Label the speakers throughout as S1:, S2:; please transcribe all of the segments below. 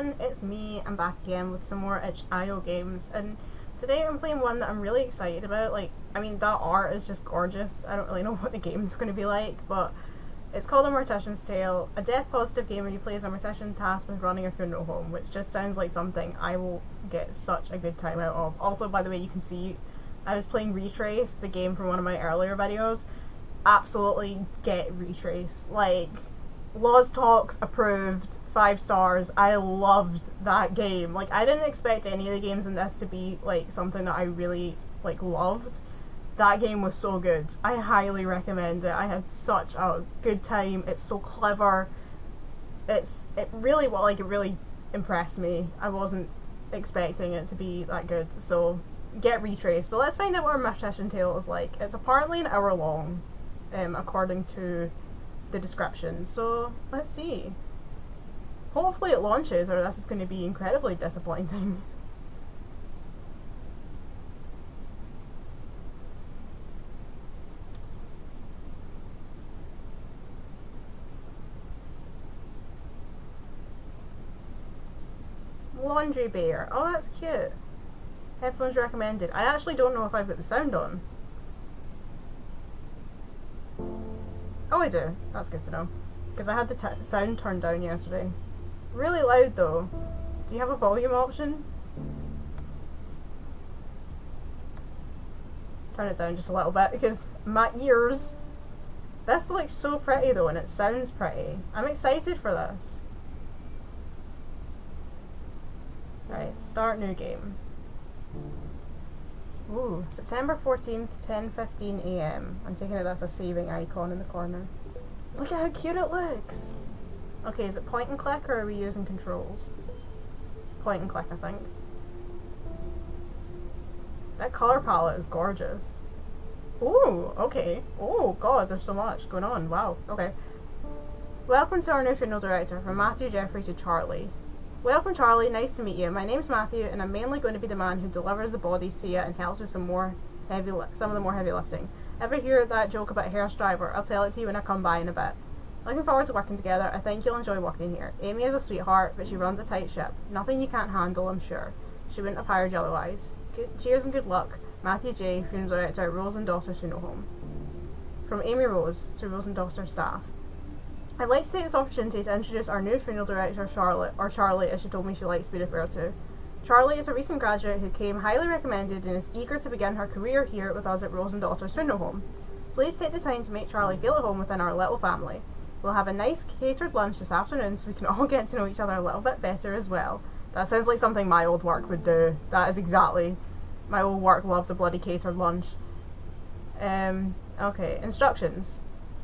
S1: everyone, it's me. I'm back again with some more itch.io games, and today I'm playing one that I'm really excited about. Like, I mean, that art is just gorgeous. I don't really know what the game's going to be like, but it's called A Mortician's Tale, a death-positive game where you play as a mortician tasked with running a funeral home, which just sounds like something I will get such a good time out of. Also, by the way, you can see I was playing Retrace, the game from one of my earlier videos. Absolutely get Retrace. Like, LozTalkz approved, five stars. I loved that game. Like I didn't expect any of the games in this to be like something that I really like loved. That game was so good. I highly recommend it. I had such a good time. It's so clever. It's it really well like it really impressed me. I wasn't expecting it to be that good. So get retraced. But let's find out what our Mortician Tale is like. It's apparently an hour long, um, according to the description. So let's see. Hopefully it launches or this is going to be incredibly disappointing. Laundry Bear. Oh, that's cute. Headphones recommended. I actually don't know if I've got the sound on. Oh, I do. That's good to know. Because I had the sound turned down yesterday. Really loud, though. Do you have a volume option? Turn it down just a little bit because my ears... This looks so pretty, though, and it sounds pretty. I'm excited for this. Right, start new game. Ooh, September 14th, 10.15 a.m. I'm taking it that's a saving icon in the corner. Look at how cute it looks! Okay, is it point and click or are we using controls? Point and click, I think. That color palette is gorgeous. Ooh, okay. Oh god, there's so much going on. Wow, okay. Welcome to our new funeral director, from Matthew Jeffrey to Charlie. Welcome, Charlie. Nice to meet you. My name's Matthew, and I'm mainly going to be the man who delivers the bodies to you and helps with some more heavy, some of the more heavy lifting. Ever hear that joke about hearse driver? I'll tell it to you when I come by in a bit. Looking forward to working together. I think you'll enjoy working here. Amy is a sweetheart, but she runs a tight ship. Nothing you can't handle, I'm sure. She wouldn't have hired Yellow Eyes. Good, cheers and good luck. Matthew J. Funeral Director, Rose and Daughter Funeral Home. From Amy Rose to Rose and Daughter staff. I'd like to take this opportunity to introduce our new funeral director, Charlotte, or Charlie as she told me she likes to be referred to. Charlie is a recent graduate who came highly recommended and is eager to begin her career here with us at Rose and Daughters Funeral Home. Please take the time to make Charlie feel at home within our little family. We'll have a nice catered lunch this afternoon so we can all get to know each other a little bit better as well. That sounds like something my old work would do. That is exactly. My old work loved a bloody catered lunch. Um, okay, instructions.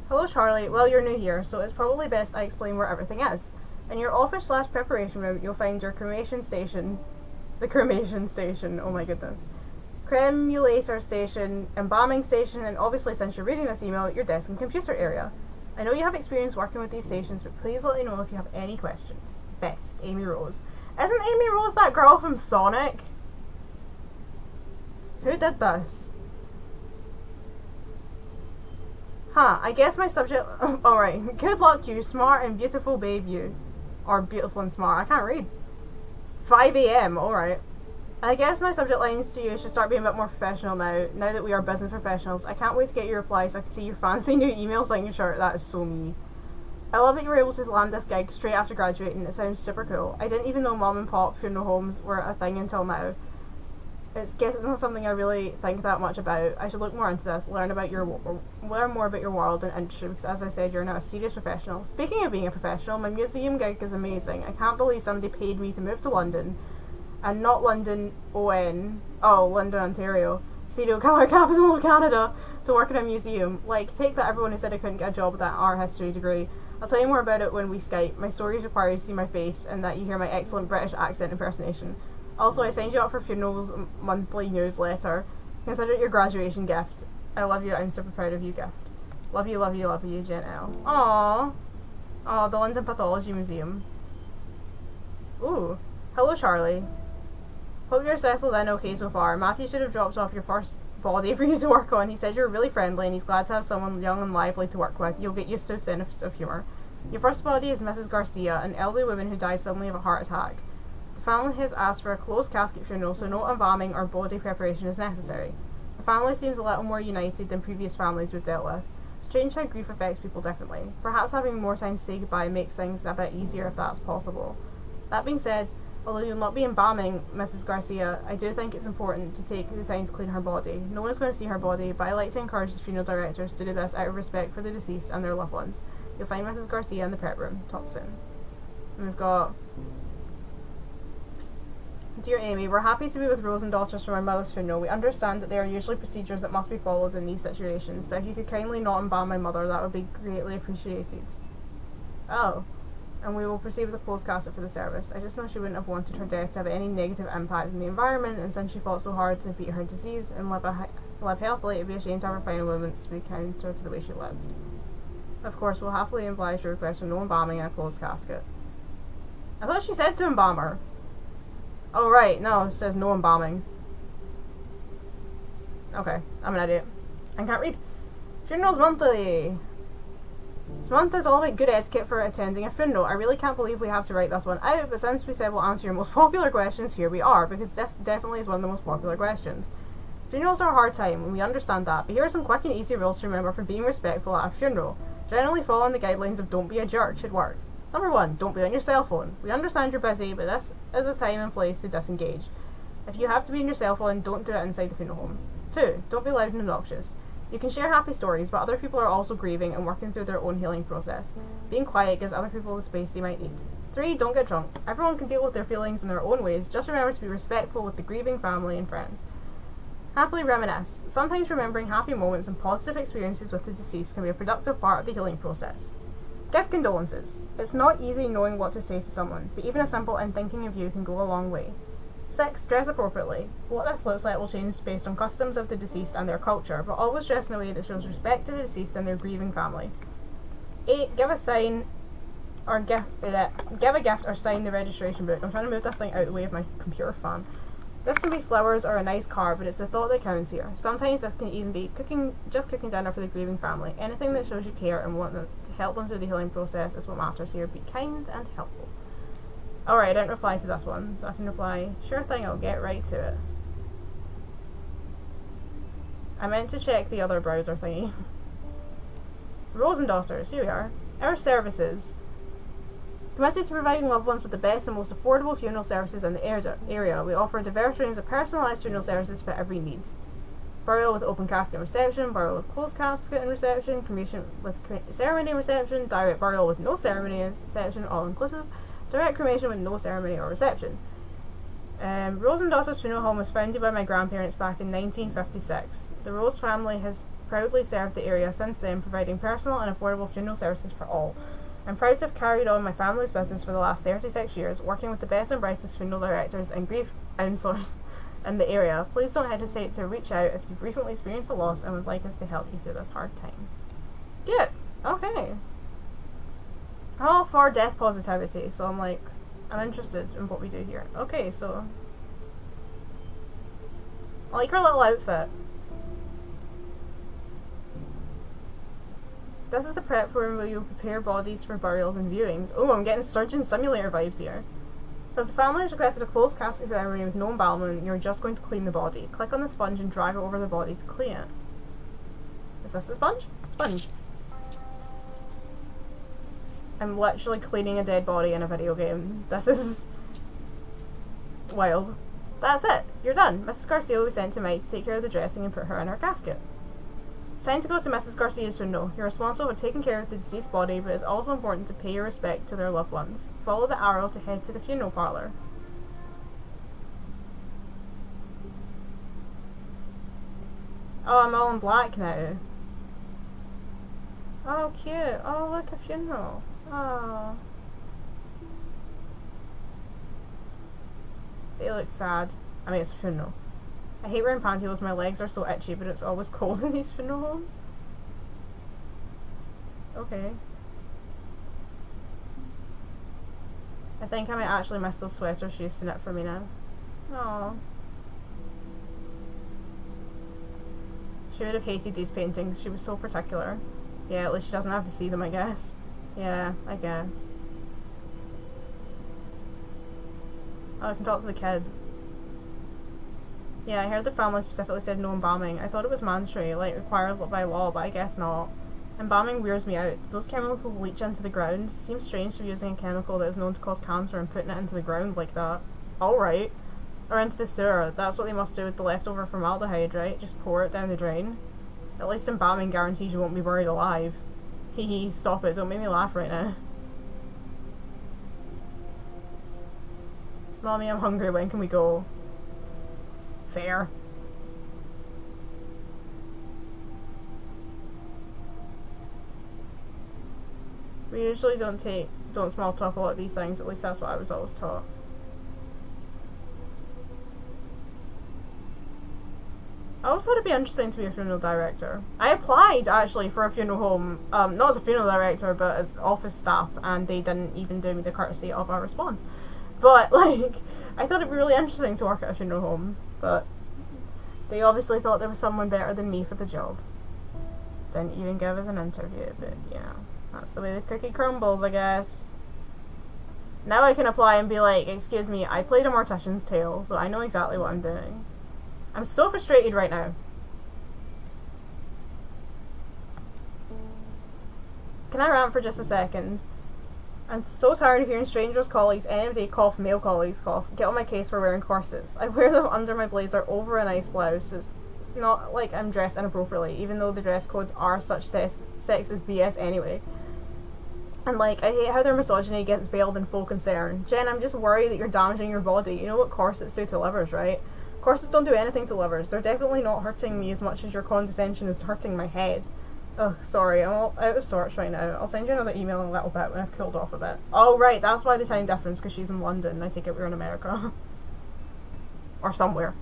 S1: Hello Charlie, well you're new here, so it's probably best I explain where everything is. In your office slash preparation room, you'll find your cremation station, the cremation station, oh my goodness, cremulator station, embalming station, and obviously since you're reading this email, your desk and computer area. I know you have experience working with these stations, but please let me know if you have any questions. Best, Amy Rose. Isn't Amy Rose that girl from Sonic? Who did this? Huh, I guess my subject... Alright, good luck you, smart and beautiful babe you. Or beautiful and smart, I can't read. 5am, alright. I guess my subject lines to you should start being a bit more professional now, now that we are business professionals. I can't wait to get your reply so I can see your fancy new email signature. That is so me. I love that you were able to land this gig straight after graduating. It sounds super cool. I didn't even know mom and pop funeral homes were a thing until now it's guess it's not something I really think that much about. I should look more into this, learn about your learn more about your world and industry because as I said, you're now a serious professional. Speaking of being a professional, my museum gig is amazing. I can't believe somebody paid me to move to London and not London ON oh London, Ontario. Pseudo capital of Canada to work in a museum. Like, take that everyone who said I couldn't get a job with that art history degree. I'll tell you more about it when we Skype. My stories require you to see my face and that you hear my excellent British accent impersonation. Also, I signed you up for Funeral's monthly newsletter. Consider it your graduation gift. I love you. I'm super proud of you, gift. Love you, love you, love you, Jen L. Aww. Aw, the London Pathology Museum. Ooh. Hello, Charlie. Hope you're settled in okay so far. Matthew should have dropped off your first body for you to work on. He said you're really friendly and he's glad to have someone young and lively to work with. You'll get used to his sense of humour. Your first body is Mrs. Garcia, an elderly woman who died suddenly of a heart attack. The family has asked for a closed casket funeral, so no embalming or body preparation is necessary. The family seems a little more united than previous families we've dealt with. Strange how grief affects people differently. Perhaps having more time to say goodbye makes things a bit easier if that's possible. That being said, although you'll not be embalming Mrs. Garcia, I do think it's important to take the time to clean her body. No one is going to see her body, but I like to encourage the funeral directors to do this out of respect for the deceased and their loved ones. You'll find Mrs. Garcia in the prep room. Talk soon. And we've got Dear Amy, we're happy to be with Rose and daughters for my mother's funeral. We understand that there are usually procedures that must be followed in these situations, but if you could kindly not embalm my mother, that would be greatly appreciated. Oh. And we will proceed with a closed casket for the service. I just know she wouldn't have wanted her death to have any negative impact on the environment, and since she fought so hard to beat her disease and live, a, live healthily, it'd be a shame to have her final moments to be counter to the way she lived. Of course, we'll happily oblige your request for no embalming in a closed casket. I thought she said to embalm her. Oh, right. No, it says no embalming. Okay, I'm an idiot. I can't read. Funerals monthly. This month is all about good etiquette for attending a funeral. I really can't believe we have to write this one out, but since we said we'll answer your most popular questions, here we are, because this definitely is one of the most popular questions. Funerals are a hard time, and we understand that, but here are some quick and easy rules to remember for being respectful at a funeral. Generally following the guidelines of don't be a jerk should work. Number one, don't be on your cell phone. We understand you're busy, but this is a time and place to disengage. If you have to be on your cell phone, don't do it inside the funeral home. Two, don't be loud and obnoxious. You can share happy stories, but other people are also grieving and working through their own healing process. Being quiet gives other people the space they might need. Three, don't get drunk. Everyone can deal with their feelings in their own ways. Just remember to be respectful with the grieving family and friends. Happily reminisce. Sometimes remembering happy moments and positive experiences with the deceased can be a productive part of the healing process. Give condolences. It's not easy knowing what to say to someone, but even a simple "I'm thinking of you" can go a long way. 6. Dress appropriately. What this looks like will change based on customs of the deceased and their culture, but always dress in a way that shows respect to the deceased and their grieving family. 8. Give a sign or give, uh, give a gift or sign the registration book. I'm trying to move this thing out of the way of my computer fan. This can be flowers or a nice card, but it's the thought that counts here. Sometimes this can even be cooking, just cooking dinner for the grieving family. Anything that shows you care and want them to help them through the healing process is what matters here. Be kind and helpful. Alright, I didn't reply to this one, so I can reply, sure thing, I'll get right to it. I meant to check the other browser thingy. Rose and Daughters, here we are. Our services. Committed to providing loved ones with the best and most affordable funeral services in the area, we offer a diverse range of personalised funeral services for every need. Burial with open casket reception, burial with closed casket and reception, cremation with ceremony and reception, direct burial with no ceremony and reception, all inclusive, direct cremation with no ceremony or reception. Um, Rose and Daughters Funeral Home was founded by my grandparents back in 1956. The Rose family has proudly served the area since then, providing personal and affordable funeral services for all. I'm proud to have carried on my family's business for the last 36 years, working with the best and brightest funeral directors and grief counselors in the area. Please don't hesitate to reach out if you've recently experienced a loss and would like us to help you through this hard time. Good. Okay. All for death positivity, so I'm like, I'm interested in what we do here. Okay, so. I like her little outfit. This is a prep room where you prepare bodies for burials and viewings. Oh, I'm getting Surgeon Simulator vibes here. As the family has requested a closed casket ceremony with no embalmment, you're just going to clean the body. Click on the sponge and drag it over the body to clean it. Is this the sponge? Sponge. I'm literally cleaning a dead body in a video game. This is wild. That's it. You're done. Mrs. Garcia will be sent to Mike to take care of the dressing and put her in her casket. Time to go to Mrs. Garcia's funeral. You're responsible for taking care of the deceased body, but it's also important to pay your respect to their loved ones. Follow the arrow to head to the funeral parlor. Oh, I'm all in black now. Oh, cute. Oh, look, a funeral. Oh. They look sad. I mean, it's a funeral. I hate wearing pantyhose. My legs are so itchy, but it's always cold in these funeral homes. Okay. I think I might actually miss those sweaters she used to knit for me now. Oh. She would have hated these paintings. She was so particular. Yeah, at least she doesn't have to see them, I guess. Yeah, I guess. Oh, I can talk to the kid. Yeah, I heard the family specifically said no embalming. I thought it was mandatory, like required by law, but I guess not. Embalming wears me out. Those chemicals leach into the ground. Seems strange to be using a chemical that is known to cause cancer and putting it into the ground like that. Alright. Or into the sewer. That's what they must do with the leftover formaldehyde, right? Just pour it down the drain. At least embalming guarantees you won't be buried alive. Hee hee, stop it. Don't make me laugh right now. Mommy, I'm hungry. When can we go? Fair. We usually don't take, don't small talk a lot of these things, at least that's what I was always taught. I always thought it'd be interesting to be a funeral director. I applied actually for a funeral home, um, not as a funeral director, but as office staff, and they didn't even do me the courtesy of a response. But like, I thought it'd be really interesting to work at a funeral home, but they obviously thought there was someone better than me for the job. Didn't even give us an interview, but you know, that's the way the cookie crumbles, I guess. Now I can apply and be like, excuse me, I played a Mortician's Tale, so I know exactly what I'm doing. I'm so frustrated right now. Can I rant for just a second? I'm so tired of hearing strangers' colleagues, NMD cough, male colleagues cough, get on my case for wearing corsets. I wear them under my blazer over a nice blouse. It's not like I'm dressed inappropriately, even though the dress codes are such sex, sexist BS anyway. And like, I hate how their misogyny gets veiled in full concern. Jen, I'm just worried that you're damaging your body. You know what corsets do to livers, right? Corsets don't do anything to livers. They're definitely not hurting me as much as your condescension is hurting my head. Oh, sorry, I'm all oh, out of sorts right now. I'll send you another email in a little bit when I've cooled off a bit. Oh, right, that's why the time difference, because she's in London. I take it we're in America. or somewhere.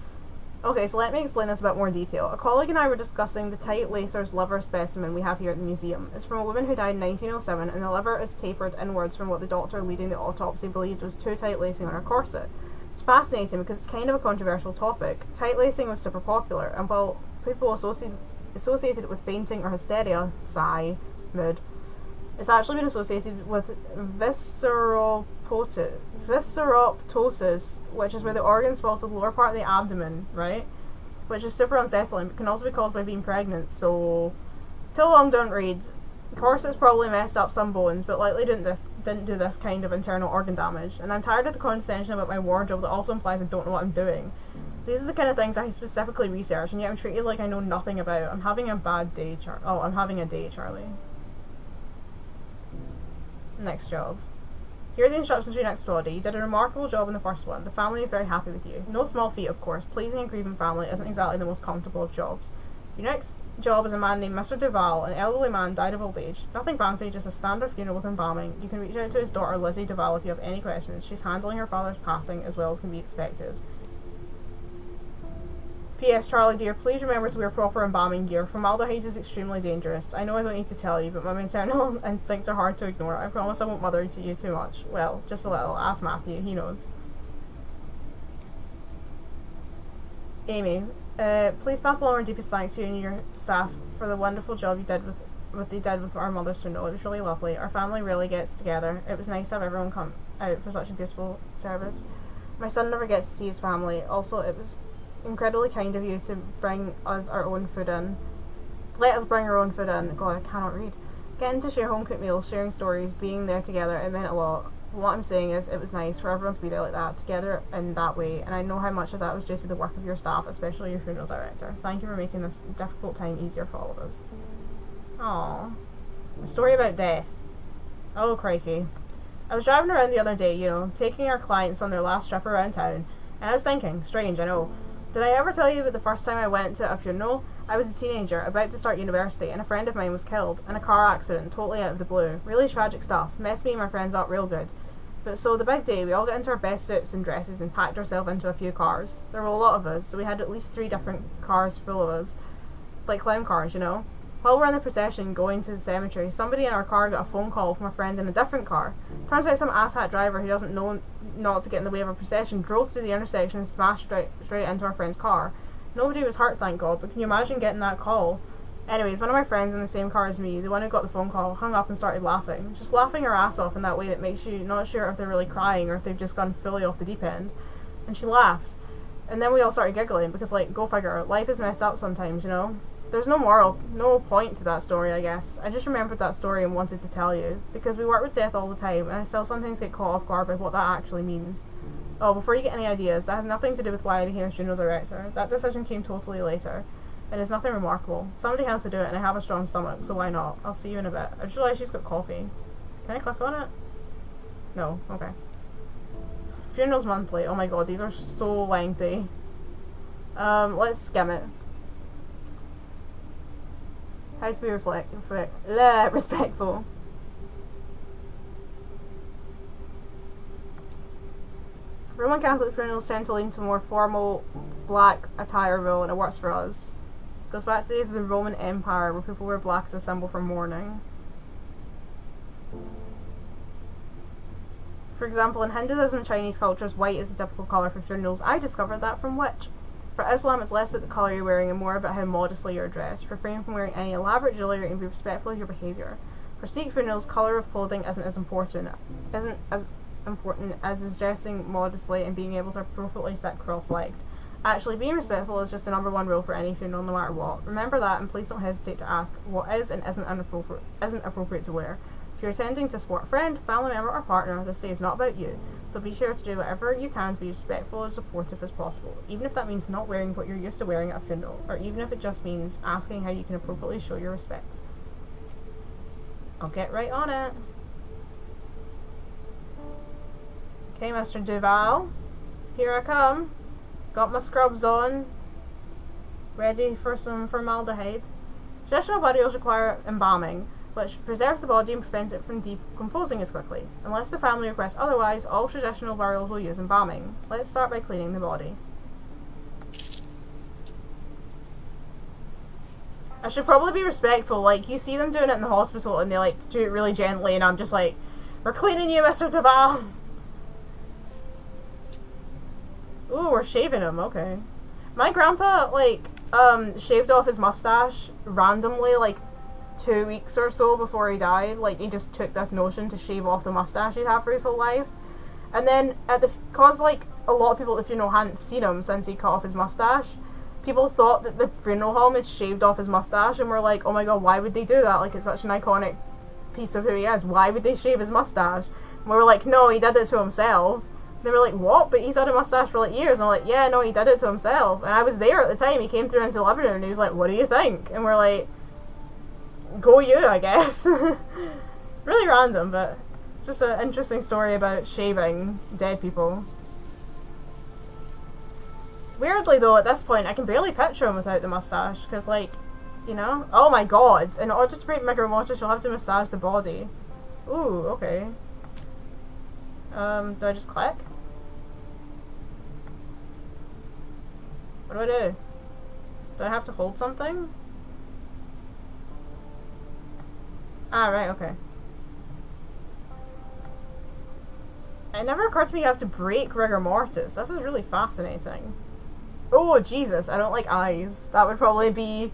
S1: Okay, so let me explain this a bit more in detail. A colleague and I were discussing the tight lacer's liver specimen we have here at the museum. It's from a woman who died in 1907, and the liver is tapered inwards from what the doctor leading the autopsy believed was too tight lacing on her corset. It's fascinating because it's kind of a controversial topic. Tight lacing was super popular, and while people associated associated with fainting or hysteria, sigh, mood, it's actually been associated with visceroptosis, which is where the organs fall to the lower part of the abdomen, right? Which is super unsettling, but can also be caused by being pregnant. So, too long don't read. Corsets probably messed up some bones, but likely didn't this didn't do this kind of internal organ damage. And I'm tired of the condescension about my wardrobe that also implies I don't know what I'm doing. These are the kind of things I specifically research, and yet I'm treated like I know nothing about. I'm having a bad day, Char- Oh, I'm having a day, Charlie. Next job. Here are the instructions for your next body. You did a remarkable job in the first one. The family is very happy with you. No small feat, of course. Pleasing a grieving family isn't exactly the most comfortable of jobs. Your next job is a man named Mr. Duval, an elderly man died of old age. Nothing fancy, just a standard funeral with embalming. You can reach out to his daughter Lizzie Duval if you have any questions. She's handling her father's passing as well as can be expected. P.S. Charlie dear, please remember to wear proper embalming gear. Formaldehyde is extremely dangerous. I know I don't need to tell you, but my maternal instincts are hard to ignore. I promise I won't mother to you too much. Well, just a little. Ask Matthew, he knows. Amy, uh, please pass along our deepest thanks to you and your staff for the wonderful job you did with what they did with our mother's funeral. It was really lovely. Our family really gets together. It was nice to have everyone come out for such a beautiful service. My son never gets to see his family. Also, it was incredibly kind of you to bring us our own food in. Let us bring our own food in. God, I cannot read. Getting to share home cooked meals, sharing stories, being there together, it meant a lot. What I'm saying is, it was nice for everyone to be there like that, together in that way, and I know how much of that was due to the work of your staff, especially your funeral director. Thank you for making this difficult time easier for all of us. Aww. A story about death. Oh, crikey. I was driving around the other day, you know, taking our clients on their last trip around town, and I was thinking, strange, I know, did I ever tell you about the first time I went to a funeral? I was a teenager, about to start university, and a friend of mine was killed in a car accident, totally out of the blue. Really tragic stuff. Messed me and my friends up real good. But so the big day, we all got into our best suits and dresses and packed ourselves into a few cars. There were a lot of us, so we had at least three different cars full of us. Like clown cars, you know? While we're in the procession going to the cemetery, somebody in our car got a phone call from a friend in a different car. Turns out some asshat driver who doesn't know not to get in the way of a procession drove through the intersection and smashed straight, straight into our friend's car. Nobody was hurt, thank God, but can you imagine getting that call? Anyways, one of my friends in the same car as me, the one who got the phone call, hung up and started laughing. Just laughing her ass off in that way that makes you not sure if they're really crying or if they've just gone fully off the deep end. And she laughed. And then we all started giggling because, like, go figure, life is messed up sometimes, you know? There's no moral, no point to that story, I guess. I just remembered that story and wanted to tell you because we work with death all the time and I still sometimes get caught off guard by what that actually means. Oh, before you get any ideas, that has nothing to do with why I became a funeral director. That decision came totally later. And It is nothing remarkable. Somebody has to do it, and I have a strong stomach, so why not? I'll see you in a bit. I just realized she's got coffee. Can I click on it? No. Okay. Funerals monthly. Oh my god, these are so lengthy. Um, let's skim it. How to be reflect, reflect, bleh, respectful. Roman Catholic funerals tend to lean to more formal black attire rule, and it works for us goes back to the days of the Roman Empire where people wear black as a symbol for mourning. For example, in Hinduism and Chinese cultures, white is the typical colour for funerals. I discovered that from Witch. For Islam, it's less about the colour you're wearing and more about how modestly you're dressed. Refrain from wearing any elaborate jewellery and be respectful of your behaviour. For Sikh funerals, colour of clothing isn't as important isn't as important as is dressing modestly and being able to appropriately sit cross-legged. Actually, being respectful is just the number one rule for any funeral, no matter what. Remember that, and please don't hesitate to ask what is and isn't inappropriate, isn't appropriate to wear. If you're attending to support a friend, family member, or partner, this day is not about you. So be sure to do whatever you can to be respectful and supportive as possible, even if that means not wearing what you're used to wearing at a funeral, or even if it just means asking how you can appropriately show your respects. I'll get right on it. Okay, Mr. Duval, here I come. Got my scrubs on. Ready for some formaldehyde. Traditional burials require embalming, which preserves the body and prevents it from decomposing as quickly. Unless the family requests otherwise, all traditional burials will use embalming. Let's start by cleaning the body. I should probably be respectful. Like, you see them doing it in the hospital and they, like, do it really gently and I'm just like, we're cleaning you, Mr. Duval. Ooh, we're shaving him. Okay. My grandpa, like, um, shaved off his mustache randomly, like, two weeks or so before he died. Like, he just took this notion to shave off the mustache he'd had for his whole life. And then, at the, cause, like, a lot of people at the funeral hadn't seen him since he cut off his mustache, people thought that the funeral home had shaved off his mustache and were like, oh my god, why would they do that? Like, it's such an iconic piece of who he is. Why would they shave his mustache? And we were like, no, he did it to himself they were like, what? But he's had a mustache for like years. And I'm like, yeah, no, he did it to himself. And I was there at the time. He came through into the living room and he was like, what do you think? And we're like, go you, I guess. really random, but just an interesting story about shaving dead people. Weirdly, though, at this point, I can barely picture him without the mustache. Because, like, you know? Oh my god. In order to break rigor mortis, you'll have to massage the body. Ooh, okay. Um, do I just click? What do I do? Do I have to hold something? Ah, right, okay. It never occurred to me you have to break rigor mortis. This is really fascinating. Oh, Jesus, I don't like eyes. That would probably be...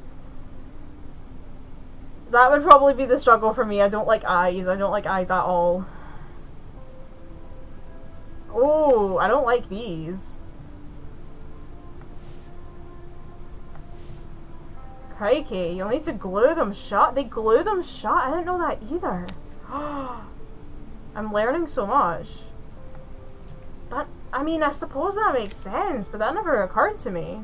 S1: That would probably be the struggle for me. I don't like eyes. I don't like eyes at all. Oh, I don't like these. Crikey, you'll need to glue them shut. They glue them shut? I didn't know that either. I'm learning so much. That, I mean, I suppose that makes sense, but that never occurred to me.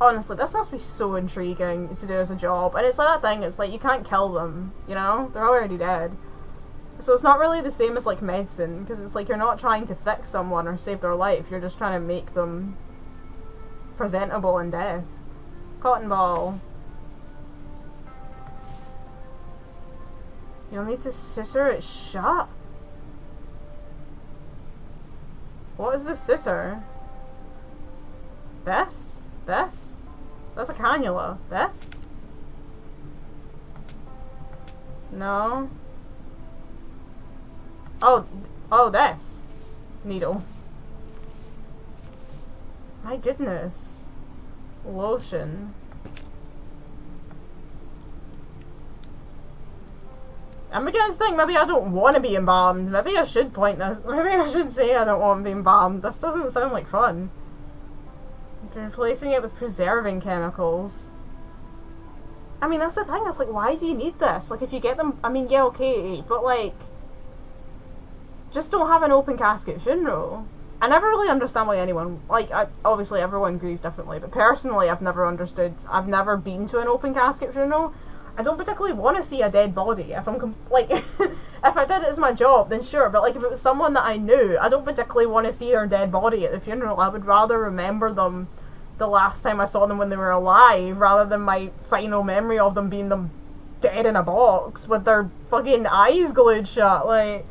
S1: Honestly, this must be so intriguing to do as a job. And it's like that thing, it's like you can't kill them, you know? They're already dead. So it's not really the same as like medicine, because it's like you're not trying to fix someone or save their life, you're just trying to make them presentable in death. Cotton ball. You'll need to scissor it shut. What is the scissor? This? This? That's a cannula. This? No. Oh, oh, this. Needle. My goodness lotion. I'm beginning to think maybe I don't want to be embalmed. Maybe I should point this. Maybe I should say I don't want to be embalmed. This doesn't sound like fun. Replacing it with preserving chemicals. I mean, that's the thing. It's like, why do you need this? Like, if you get them, I mean, yeah, okay, but like, just don't have an open casket funeral. I never really understand why anyone like. I, obviously, everyone agrees differently, but personally, I've never understood. I've never been to an open casket funeral. I don't particularly want to see a dead body. If I'm like, if I did it as my job, then sure. But like, if it was someone that I knew, I don't particularly want to see their dead body at the funeral. I would rather remember them the last time I saw them when they were alive, rather than my final memory of them being them dead in a box with their fucking eyes glued shut. Like,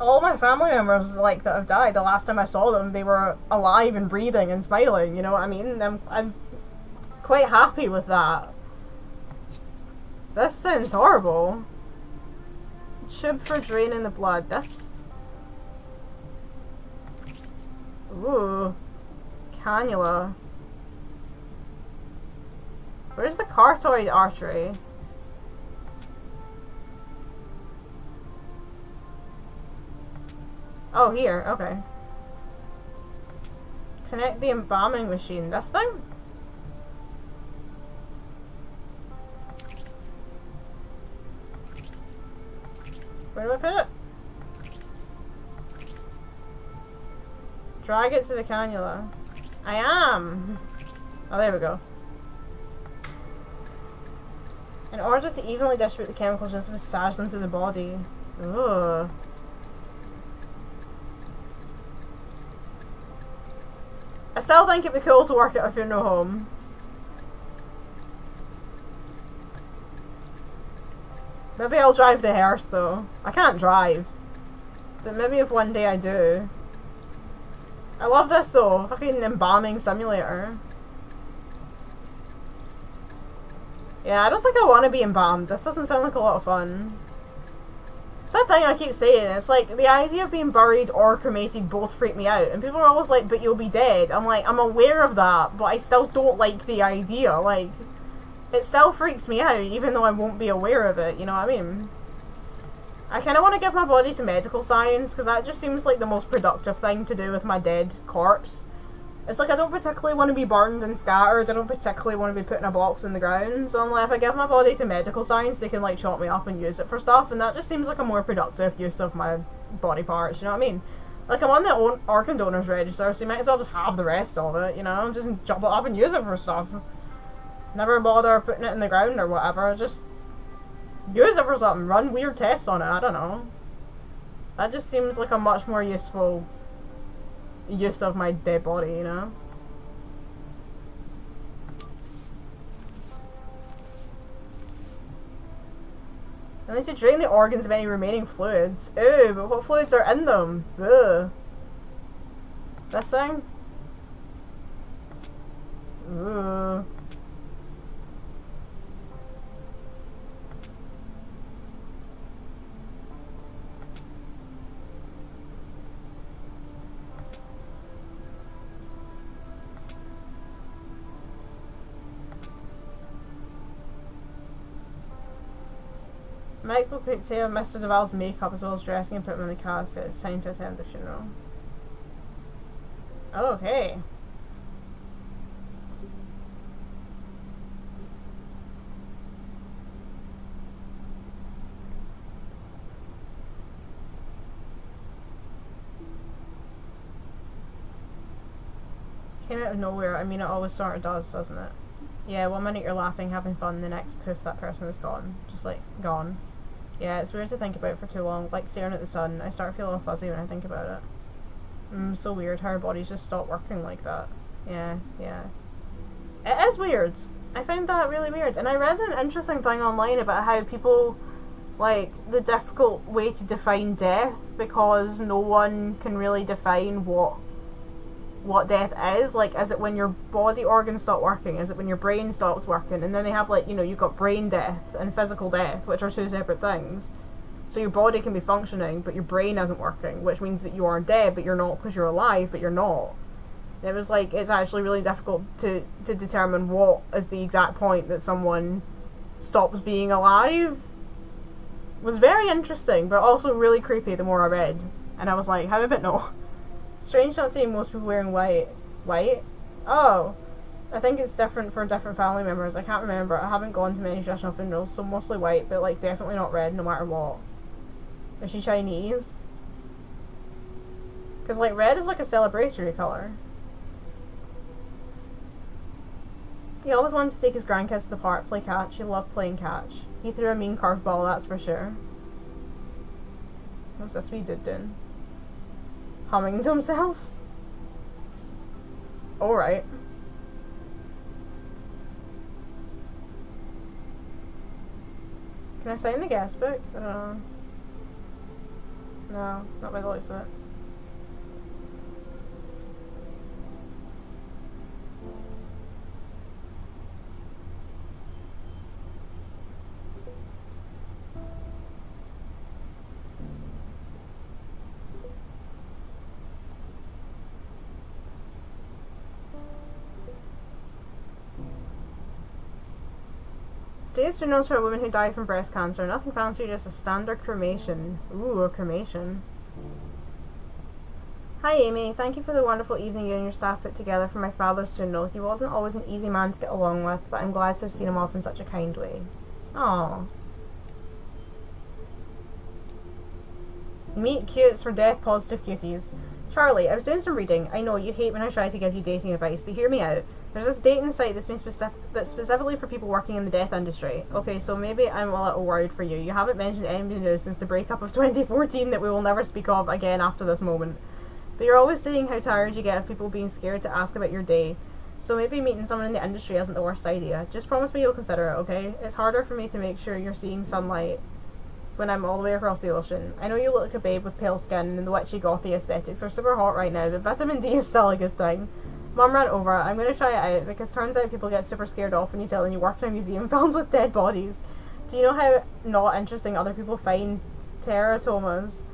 S1: all my family members like that have died. The last time I saw them, they were alive and breathing and smiling. You know what I mean? I'm I'm quite happy with that. This sounds horrible. Tube for draining the blood. This. Ooh. Cannula. Where's the carotid artery? Oh, here. Okay. Connect the embalming machine. This thing? Where do I put it? Drag it to the cannula. I am! Oh, there we go. In order to evenly distribute the chemicals, just massage them to the body. Ugh. I still think it'd be cool to work at a funeral home. Maybe I'll drive the hearse though. I can't drive. But maybe if one day I do. I love this though. Fucking embalming simulator. Yeah, I don't think I want to be embalmed. This doesn't sound like a lot of fun. That thing I keep saying. It's like the idea of being buried or cremated both freak me out. And people are always like, but you'll be dead. I'm like, I'm aware of that, but I still don't like the idea. Like, it still freaks me out, even though I won't be aware of it. You know what I mean? I kind of want to give my body to medical science, because that just seems like the most productive thing to do with my dead corpse. It's like I don't particularly want to be burned and scattered. I don't particularly want to be put in a box in the ground. So I'm like, if I give my body to medical science, they can like chop me up and use it for stuff, and that just seems like a more productive use of my body parts. You know what I mean? Like I'm on the own organ donors register, so you might as well just have the rest of it. You know, just chop it up and use it for stuff. Never bother putting it in the ground or whatever. Just use it for something. Run weird tests on it. I don't know. That just seems like a much more useful use of my dead body, you know? Least to drain the organs of any remaining fluids. Ooh, but what fluids are in them? Ugh. This thing? Ooh. Michael could say Mr. Duval's makeup as well as dressing and put him in the car, so It's time to attend the funeral. Okay. Came out of nowhere. I mean, it always sort of does, doesn't it? Yeah, one minute you're laughing, having fun, the next poof, that person is gone. Just like, gone. Yeah, it's weird to think about for too long. Like staring at the sun, I start feeling fuzzy when I think about it. Mm, so weird how our bodies just stop working like that. Yeah, yeah. It is weird. I find that really weird. And I read an interesting thing online about how people like the difficult way to define death because no one can really define what what death is. Like, is it when your body organs stop working? Is it when your brain stops working? And then they have like, you know, you've got brain death and physical death, which are two separate things. So your body can be functioning, but your brain isn't working, which means that you are dead, but you're not because you're alive, but you're not. It was like it's actually really difficult to to determine what is the exact point that someone stops being alive. was very interesting, but also really creepy the more I read. And I was like, how about no? Strange not seeing most people wearing white. White? Oh. I think it's different for different family members. I can't remember. I haven't gone to many traditional funerals, so mostly white, but like definitely not red no matter what. Is she Chinese? Because like red is like a celebratory colour. He always wanted to take his grandkids to the park, play catch. He loved playing catch. He threw a mean curveball, that's for sure. What's this wee dude doing? Humming to himself? Alright. Can I sign the guest book? Know. Uh, no, not by the looks of it. To notes for a woman who died from breast cancer. Nothing fancy, just a standard cremation. Ooh, a cremation. Hi Amy, thank you for the wonderful evening you and your staff put together for my father's funeral. He wasn't always an easy man to get along with, but I'm glad to have seen him off in such a kind way. Aww. Meet cutes for death positive cuties. Charlie, I was doing some reading. I know you hate when I try to give you dating advice, but hear me out. There's this dating site that's been specific that's specifically for people working in the death industry. Okay, so maybe I'm a little worried for you. You haven't mentioned anybody new since the breakup of 2014 that we will never speak of again after this moment. But you're always saying how tired you get of people being scared to ask about your day. So maybe meeting someone in the industry isn't the worst idea. Just promise me you'll consider it, okay? It's harder for me to make sure you're seeing sunlight when I'm all the way across the ocean. I know you look like a babe with pale skin and the witchy gothy aesthetics are super hot right now, but vitamin D is still a good thing. Mom ran over. I'm going to try it out because turns out people get super scared off when you tell them you work in a museum filled with dead bodies. Do you know how not interesting other people find teratomas?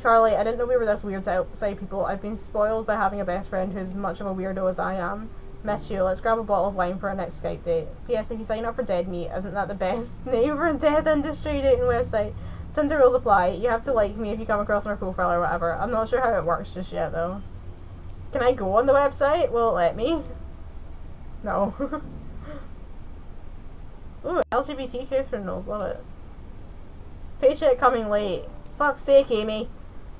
S1: Charlie, I didn't know we were this weird outside people. I've been spoiled by having a best friend who's as much of a weirdo as I am. Miss you. Let's grab a bottle of wine for our next Skype date. P.S. If you sign up for Dead Meat, isn't that the best name for a death industry dating website? Tinder rules apply. You have to like me if you come across my profile or whatever. I'm not sure how it works just yet though. Can I go on the website? Will it let me? No. Ooh, LGBTQ criminals, love it. Paycheck coming late. Fuck's sake, Amy.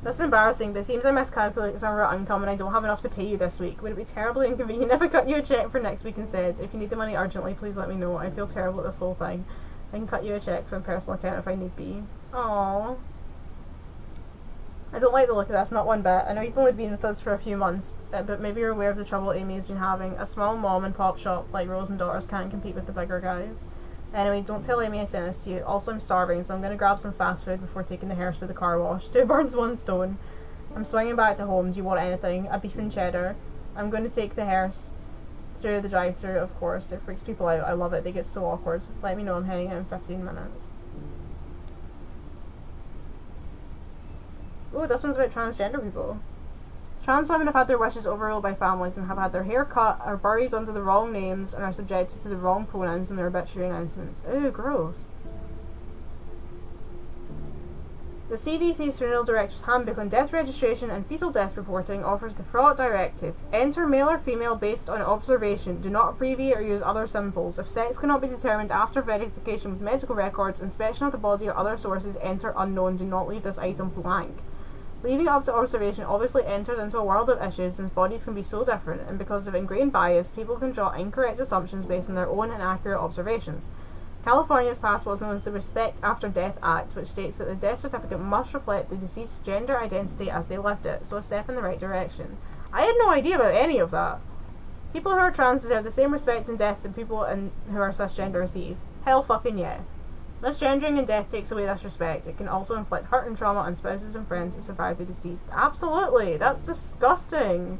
S1: That's embarrassing, but it seems I miscalculated some of our income and I don't have enough to pay you this week. Would it be terribly inconvenient if I cut you a check for next week instead? If you need the money urgently, please let me know. I feel terrible at this whole thing. I can cut you a check from personal account if I need be. Aww. I don't like the look of this, not one bit. I know you've only been with us for a few months, uh, but maybe you're aware of the trouble Amy's been having. A small mom and pop shop like Rose and Daughters can't compete with the bigger guys. Anyway, don't tell Amy I sent this to you. Also, I'm starving, so I'm going to grab some fast food before taking the hearse to the car wash. Two birds, one stone. I'm swinging back to home. Do you want anything? A beef and cheddar. I'm going to take the hearse through the drive-through, of course. It freaks people out. I love it. They get so awkward. Let me know I'm heading out in 15 minutes. Ooh, this one's about transgender people. Trans women have had their wishes overruled by families and have had their hair cut, are buried under the wrong names, and are subjected to the wrong pronouns in their obituary announcements. Ooh, gross. The CDC's Funeral Director's Handbook on Death Registration and Fetal Death Reporting offers the fraught directive. Enter male or female based on observation. Do not abbreviate or use other symbols. If sex cannot be determined after verification with medical records, inspection of the body or other sources, enter unknown. Do not leave this item blank. Leaving up to observation obviously enters into a world of issues since bodies can be so different, and because of ingrained bias, people can draw incorrect assumptions based on their own inaccurate observations. California's passed what's known as the Respect After Death Act, which states that the death certificate must reflect the deceased's gender identity as they lived it, so a step in the right direction. I had no idea about any of that. People who are trans deserve the same respect in death that people in, who are cisgender receive. Hell fucking yeah. Misgendering and death takes away this respect. It can also inflict hurt and trauma on spouses and friends that survive the deceased. Absolutely! That's disgusting!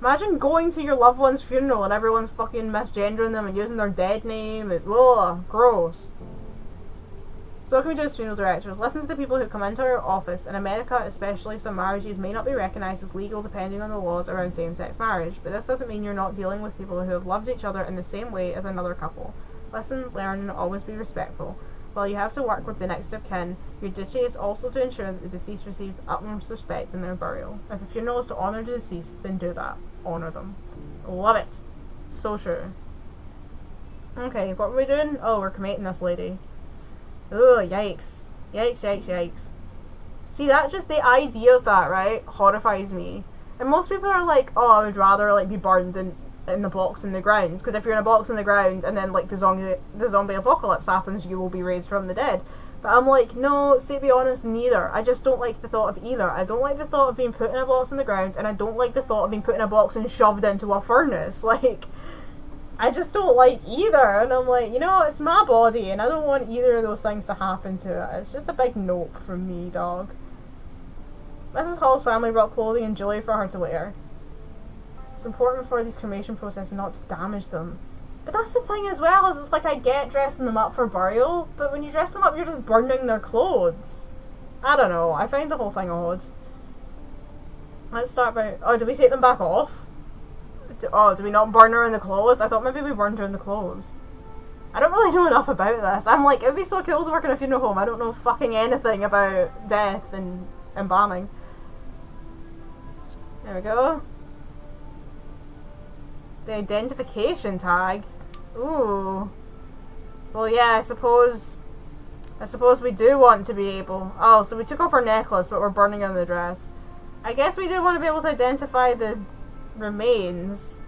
S1: Imagine going to your loved one's funeral and everyone's fucking misgendering them and using their dead name. It, ugh, gross. So what can we do as funeral directors? Listen to the people who come into our office. In America, especially, some marriages may not be recognised as legal depending on the laws around same-sex marriage, but this doesn't mean you're not dealing with people who have loved each other in the same way as another couple. Listen, learn, and always be respectful. While you have to work with the next of kin, your duty is also to ensure that the deceased receives utmost respect in their burial. If a funeral is to honour the deceased, then do that. Honour them. Love it. So true. Okay, what are we doing? Oh, we're cremating this lady. Ugh, yikes. Yikes, yikes, yikes. See, that just the idea of that, right, horrifies me. And most people are like, oh, I would rather like be burned than in the box in the ground because if you're in a box in the ground and then like the zombie the zombie apocalypse happens, you will be raised from the dead. But I'm like, no, to be honest, neither. I just don't like the thought of either. I don't like the thought of being put in a box in the ground, and I don't like the thought of being put in a box and shoved into a furnace. Like, I just don't like either. And I'm like, you know, it's my body, and I don't want either of those things to happen to it. It's just a big nope from me, dog. Mrs. Hall's family brought clothing and jewelry for her to wear. It's important for this cremation process not to damage them. But that's the thing as well, is it's like I get dressing them up for burial, but when you dress them up, you're just burning their clothes. I don't know. I find the whole thing odd. Let's start by. Oh, do we take them back off? Do, oh, do we not burn her in the clothes? I thought maybe we burned her in the clothes. I don't really know enough about this. I'm like, it'd be so cool to work in a funeral home. I don't know fucking anything about death and embalming. There we go. The identification tag. Ooh. Well, yeah, I suppose... I suppose we do want to be able... Oh, so we took off our necklace, but we're burning on the dress. I guess we do want to be able to identify the remains.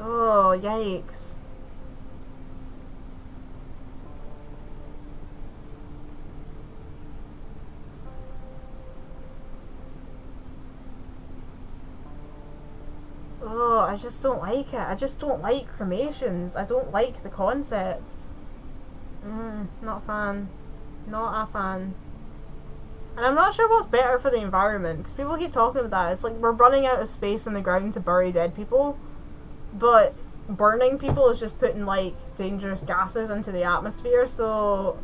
S1: Oh, yikes. Oh, I just don't like it. I just don't like cremations. I don't like the concept. Mm, not a fan. Not a fan. And I'm not sure what's better for the environment, because people keep talking about that. It's like we're running out of space in the ground to bury dead people, but burning people is just putting, like, dangerous gases into the atmosphere, so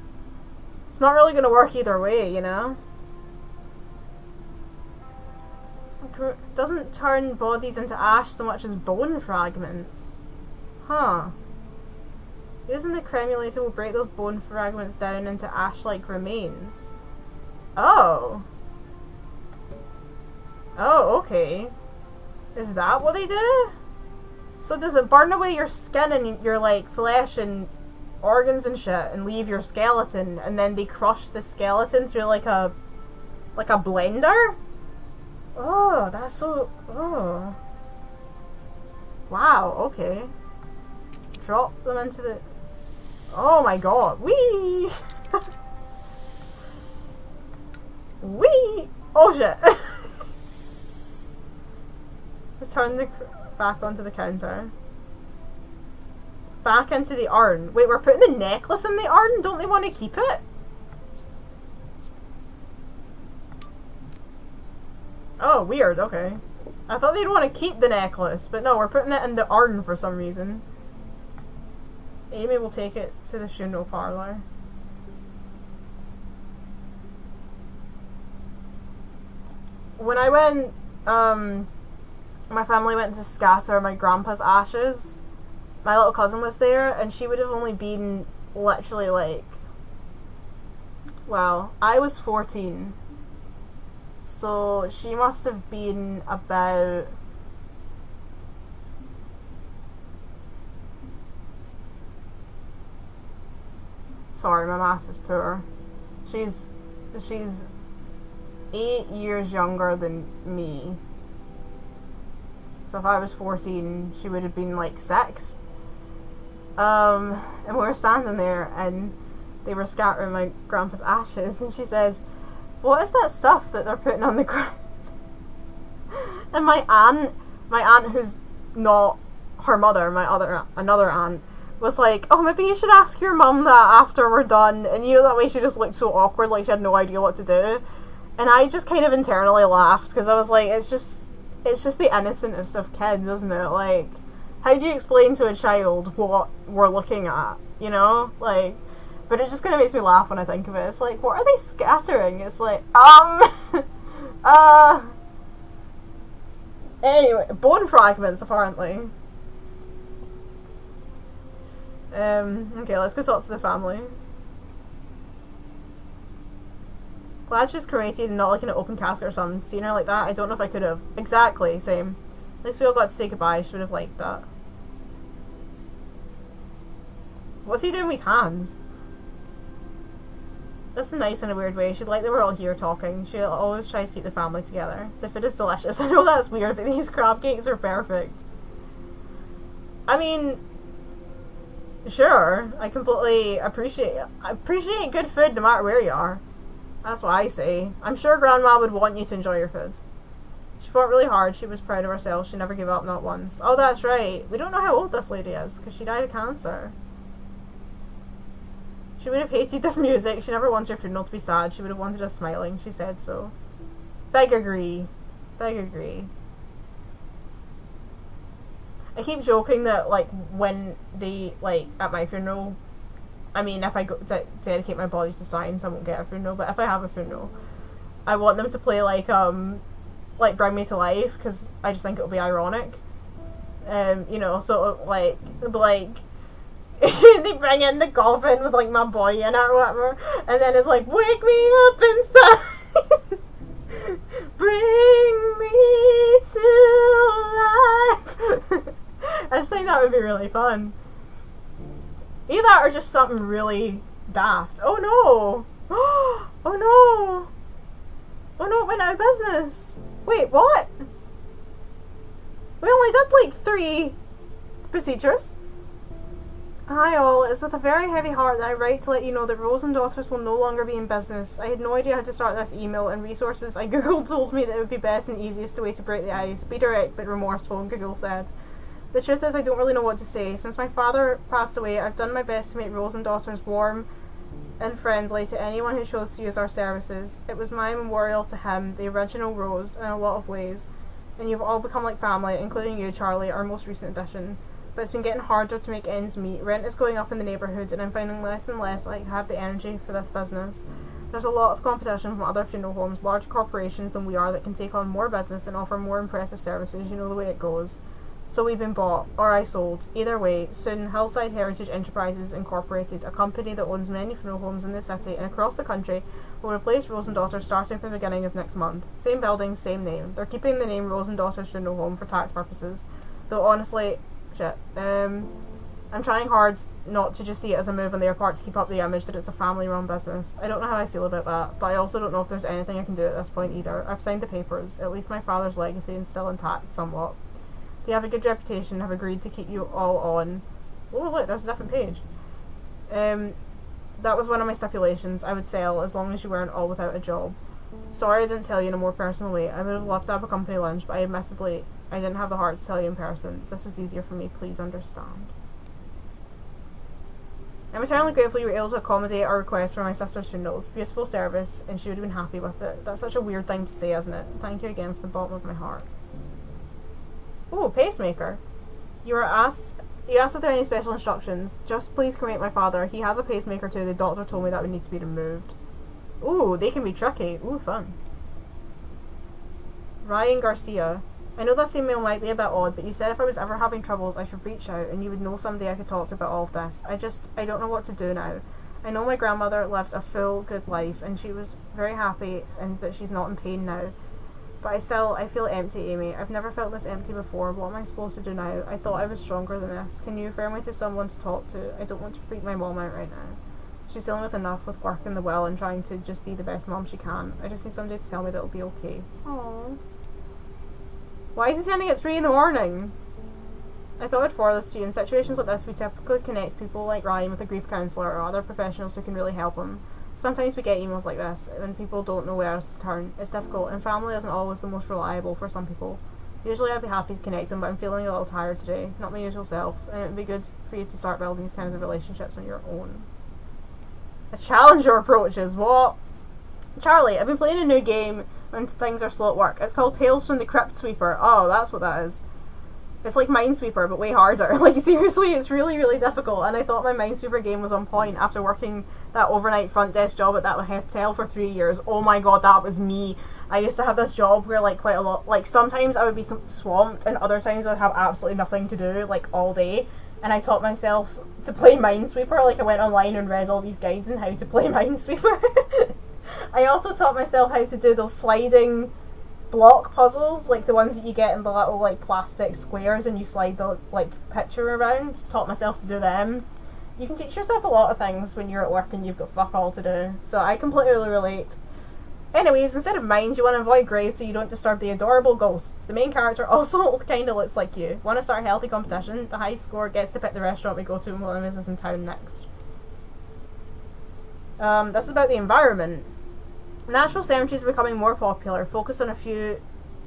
S1: it's not really going to work either way, you know? Doesn't turn bodies into ash so much as bone fragments. Huh. Using the cremulator will break those bone fragments down into ash-like remains. Oh. Oh, okay. Is that what they do? So does it burn away your skin and your, like, flesh and organs and shit and leave your skeleton and then they crush the skeleton through, like, a... like a blender? Oh, that's so... Oh. Wow, okay. Drop them into the... Oh my god. Wee! Wee! Oh shit! Return the back onto the counter. Back into the urn. Wait, we're putting the necklace in the urn? Don't they want to keep it? Oh, weird, okay. I thought they'd want to keep the necklace, but no, we're putting it in the Arden for some reason. Amy will take it to the funeral parlor. When I went, um, my family went to scatter my grandpa's ashes, my little cousin was there, and she would have only been literally like, well, I was 14 so she must have been about sorry, my math is poor. She's she's eight years younger than me. So if I was 14, she would have been like six. Um, and we were standing there and they were scattering my grandpa's ashes and she says, what is that stuff that they're putting on the ground? and my aunt, my aunt who's not her mother, my other another aunt, was like, "Oh, maybe you should ask your mum that after we're done." And you know that way she just looked so awkward, like she had no idea what to do. And I just kind of internally laughed because I was like, "It's just, it's just the innocence of kids, isn't it? Like, how do you explain to a child what we're looking at? You know, like." But it just kind of makes me laugh when I think of it. It's like, what are they scattering? It's like, um, uh. Anyway, bone fragments, apparently. Um, okay, let's go talk to the family. Glad she's cremated and not like in an open casket or something. Seeing her like that, I don't know if I could have. Exactly, same. At least we all got to say goodbye. She would have liked that. What's he doing with his hands? That's nice in a weird way. She'd like that we're all here talking. She always tries to keep the family together. The food is delicious. I know that's weird, but these crab cakes are perfect. I mean, sure, I completely appreciate appreciate good food no matter where you are. That's what I say. I'm sure Grandma would want you to enjoy your food. She fought really hard. She was proud of herself. She never gave up, not once. Oh, that's right. We don't know how old this lady is, because she died of cancer. She would have hated this music. She never wanted her funeral to be sad. She would have wanted us smiling. She said so. Beg agree. Beg agree. I keep joking that, like, when they, like, at my funeral, I mean, if I go dedicate my body to science, I won't get a funeral. But if I have a funeral, I want them to play like um, like Bring Me to Life because I just think it'll be ironic. Um, you know, sort of like like they bring in the coffin with like my body in it or whatever, and then it's like wake me up inside. Bring me to life. I just think that would be really fun. Either or just something really daft. Oh no! Oh no! Oh no, it went out of business! Wait, what? We only did like three procedures. Hi all, it's with a very heavy heart that I write to let you know that Rose and Daughters will no longer be in business. I had no idea how to start this email and resources I googled told me that it would be best and easiest way to break the ice. Be direct but remorseful, Google said. The truth is, I don't really know what to say. Since my father passed away, I've done my best to make Rose and Daughters warm and friendly to anyone who chose to use our services. It was my memorial to him, the original Rose, in a lot of ways. And you've all become like family, including you, Charlie, our most recent addition. But it's been getting harder to make ends meet. Rent is going up in the neighbourhood, and I'm finding less and less I have the energy for this business. There's a lot of competition from other funeral homes, large corporations than we are that can take on more business and offer more impressive services. You know the way it goes. So we've been bought, or I sold. Either way, soon Hillside Heritage Enterprises Incorporated, a company that owns many funeral homes in the city and across the country, will replace Rose and Daughters starting from the beginning of next month. Same building, same name. They're keeping the name Rose and Daughters Funeral Home for tax purposes. Though honestly, Um, I'm trying hard not to just see it as a move on their part to keep up the image that it's a family run business. I don't know how I feel about that, but I also don't know if there's anything I can do at this point either. I've signed the papers. At least my father's legacy is still intact somewhat. They have a good reputation have agreed to keep you all on. Oh, look, there's a different page. Um, that was one of my stipulations. I would sell as long as you weren't all without a job. Sorry I didn't tell you in a more personal way. I would have loved to have a company lunch, but I admittedly I didn't have the heart to tell you in person. This was easier for me. Please understand. I'm eternally grateful you were able to accommodate our request for my sister's funeral. Beautiful service, and she would have been happy with it. That's such a weird thing to say, isn't it? Thank you again from the bottom of my heart. Ooh, pacemaker. You were asked you asked if there are any special instructions. Just please cremate my father. He has a pacemaker too. The doctor told me that would need to be removed. Ooh, they can be tricky. Ooh, fun. Ryan Garcia. I know this email might be a bit odd, but you said if I was ever having troubles, I should reach out and you would know somebody I could talk to about all of this. I just, I don't know what to do now. I know my grandmother lived a full, good life and she was very happy and that she's not in pain now. But I still, I feel empty, Amy. I've never felt this empty before. What am I supposed to do now? I thought I was stronger than this. Can you refer me to someone to talk to? I don't want to freak my mom out right now. She's dealing with enough with work in the well and trying to just be the best mom she can. I just need somebody to tell me that it'll be okay. Aww. Why is he sending at 3 in the morning? I thought I'd forward this to you. In situations like this, we typically connect people like Ryan with a grief counsellor or other professionals who can really help them. Sometimes we get emails like this when people don't know where else to turn. It's difficult, and family isn't always the most reliable for some people. Usually I'd be happy to connect them, but I'm feeling a little tired today. Not my usual self, and it would be good for you to start building these kinds of relationships on your own. A challenger approaches. What? Charlie, I've been playing a new game when things are slow at work. It's called Tales from the Crypt Sweeper. Oh, that's what that is. It's like Minesweeper, but way harder. Like, seriously, it's really, really difficult. And I thought my Minesweeper game was on point after working that overnight front desk job at that hotel for three years. Oh my god, that was me. I used to have this job where, like, quite a lot, like, sometimes I would be swamped, and other times I would have absolutely nothing to do, like, all day. And I taught myself to play Minesweeper. Like I went online and read all these guides on how to play Minesweeper. I also taught myself how to do those sliding block puzzles, like the ones that you get in the little like plastic squares and you slide the like picture around. Taught myself to do them. You can teach yourself a lot of things when you're at work and you've got fuck all to do. So I completely relate. Anyways, instead of mines, you want to avoid graves so you don't disturb the adorable ghosts. The main character also kind of looks like you. Want to start a healthy competition? The high score gets to pick the restaurant we go to of us is in town next. Um, this is about the environment. Natural cemeteries are becoming more popular. Focus on a few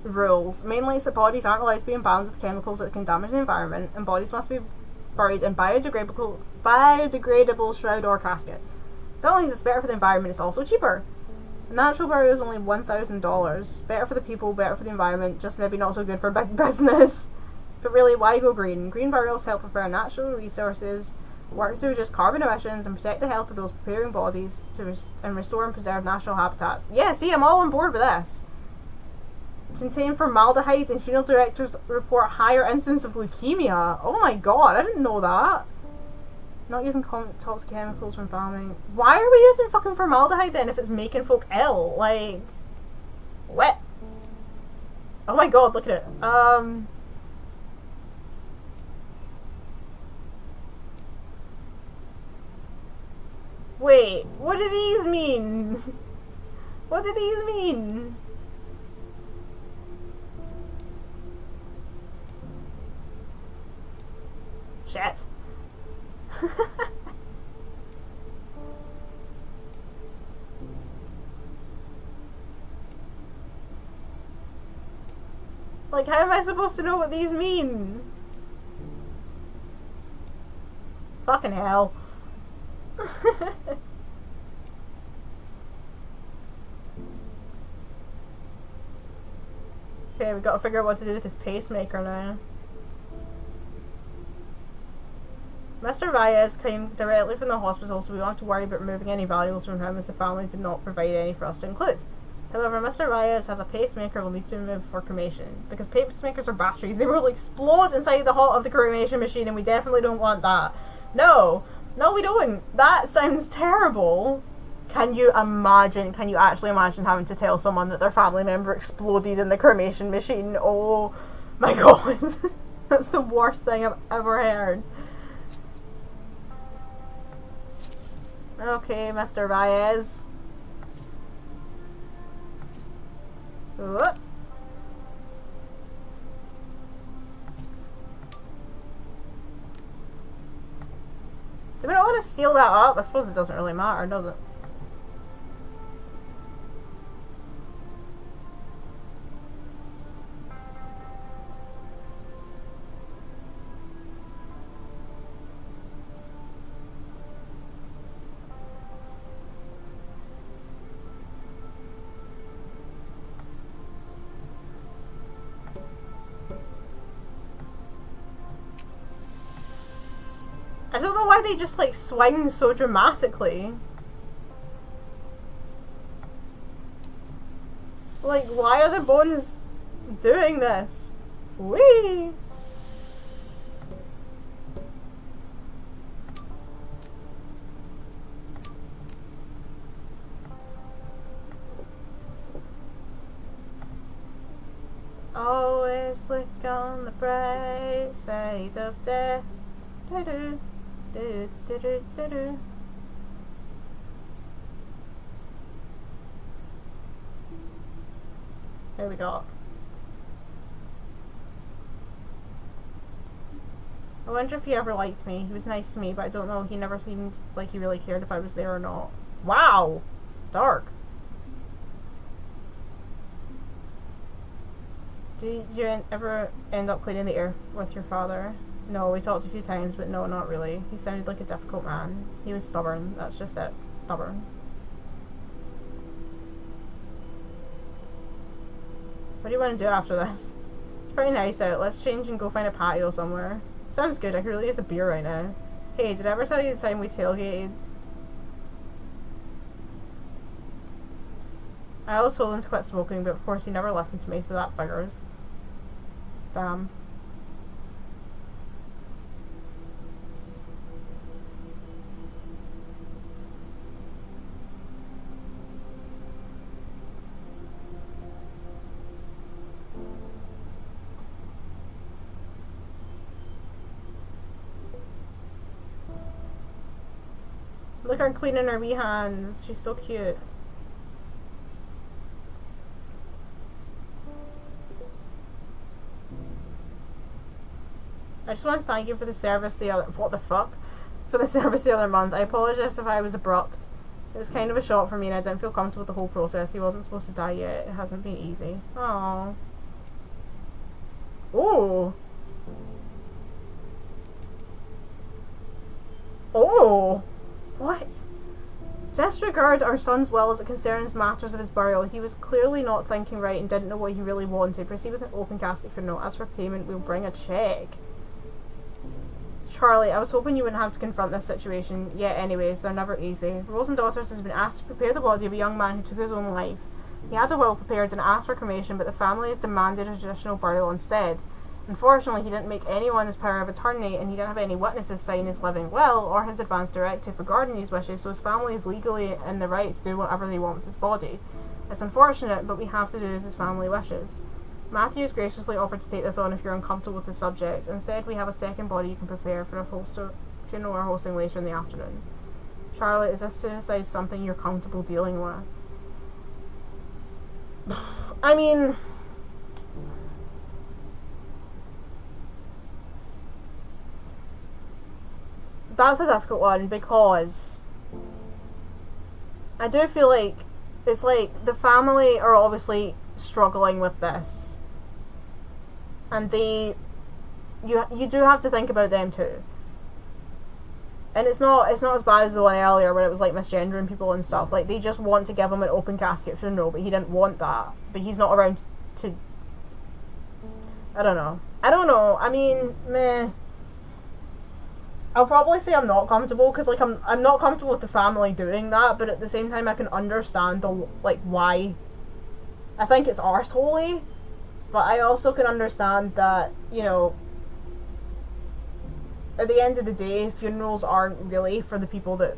S1: rules. Mainly, it's that bodies aren't allowed to be embalmed with chemicals that can damage the environment, and bodies must be buried in biodegradable, biodegradable shroud or casket. Not only is this better for the environment, it's also cheaper. Natural burial is only $1,000. Better for the people, better for the environment, just maybe not so good for big business. But really, why go green? Green burials help preserve natural resources, work to reduce carbon emissions, and protect the health of those preparing bodies to res- and restore and preserve natural habitats. Yeah, see, I'm all on board with this. Contain formaldehyde and funeral directors report higher incidence of leukemia. Oh my god, I didn't know that. Not using toxic chemicals when farming. Why are we using fucking formaldehyde then if it's making folk ill? Like, what? Oh my god, look at it. Um. Wait, what do these mean? What do these mean? Shit. like, how am I supposed to know what these mean? Fucking hell. okay, we gotta figure out what to do with this pacemaker now. Mr. Reyes came directly from the hospital, so we don't have to worry about removing any valuables from him as the family did not provide any for us to include. However, Mr. Reyes has a pacemaker we'll need to remove for cremation. Because pacemakers are batteries, they will explode inside the heart of the cremation machine, and we definitely don't want that. No! No, we don't! That sounds terrible! Can you imagine, can you actually imagine having to tell someone that their family member exploded in the cremation machine? Oh my god. That's the worst thing I've ever heard. Okay, Mr. Baez. Whoop. Do we not want to seal that up? I suppose it doesn't really matter, does it? I don't know why they just like swing so dramatically. Like, why are the bones doing this? Wee! Do, do, do. There we go. I wonder if he ever liked me. He was nice to me, but I don't know. He never seemed like he really cared if I was there or not. Wow! Dark. Did you ever end up cleaning the air with your father? No, we talked a few times, but no, not really. He sounded like a difficult man. He was stubborn, that's just it. Stubborn. What do you want to do after this? It's pretty nice out. Let's change and go find a patio somewhere. Sounds good. I could really use a beer right now. Hey, did I ever tell you the time we tailgated? I always told him to quit smoking, but of course he never listened to me, so that figures. Damn. Cleaning her wee hands. She's so cute. I just want to thank you for the service the other what the fuck? For the service the other month. I apologise if I was abrupt. It was kind of a shock for me and I didn't feel comfortable with the whole process. He wasn't supposed to die yet. It hasn't been easy. Oh. Oh. Oh. What? Disregard our son's will as it concerns matters of his burial. He was clearly not thinking right and didn't know what he really wanted. Proceed with an open casket funeral. As for payment, we'll bring a check. Charlie, I was hoping you wouldn't have to confront this situation. Yet, anyways, they're never easy. Rose and Daughters has been asked to prepare the body of a young man who took his own life. He had a will prepared and asked for cremation, but the family has demanded a traditional burial instead. Unfortunately, he didn't make anyone his power of attorney, and he didn't have any witnesses sign his living will or his advance directive regarding these wishes, so his family is legally in the right to do whatever they want with his body. It's unfortunate, but we have to do as his family wishes. Matthews graciously offered to take this on if you're uncomfortable with the subject. Instead, we have a second body you can prepare for a funeral or hosting later in the afternoon. Charlotte, is this suicide something you're comfortable dealing with? I mean, that's a difficult one because I do feel like it's like the family are obviously struggling with this and they you you do have to think about them too. And it's not it's not as bad as the one earlier where it was like misgendering people and stuff. Like they just want to give him an open casket funeral, but he didn't want that. But he's not around to. I don't know. I don't know. I mean, meh. I'll probably say I'm not comfortable because like I'm I'm not comfortable with the family doing that, but at the same time I can understand the like why. I think it's arseholy but I also can understand that, you know, at the end of the day, funerals aren't really for the people that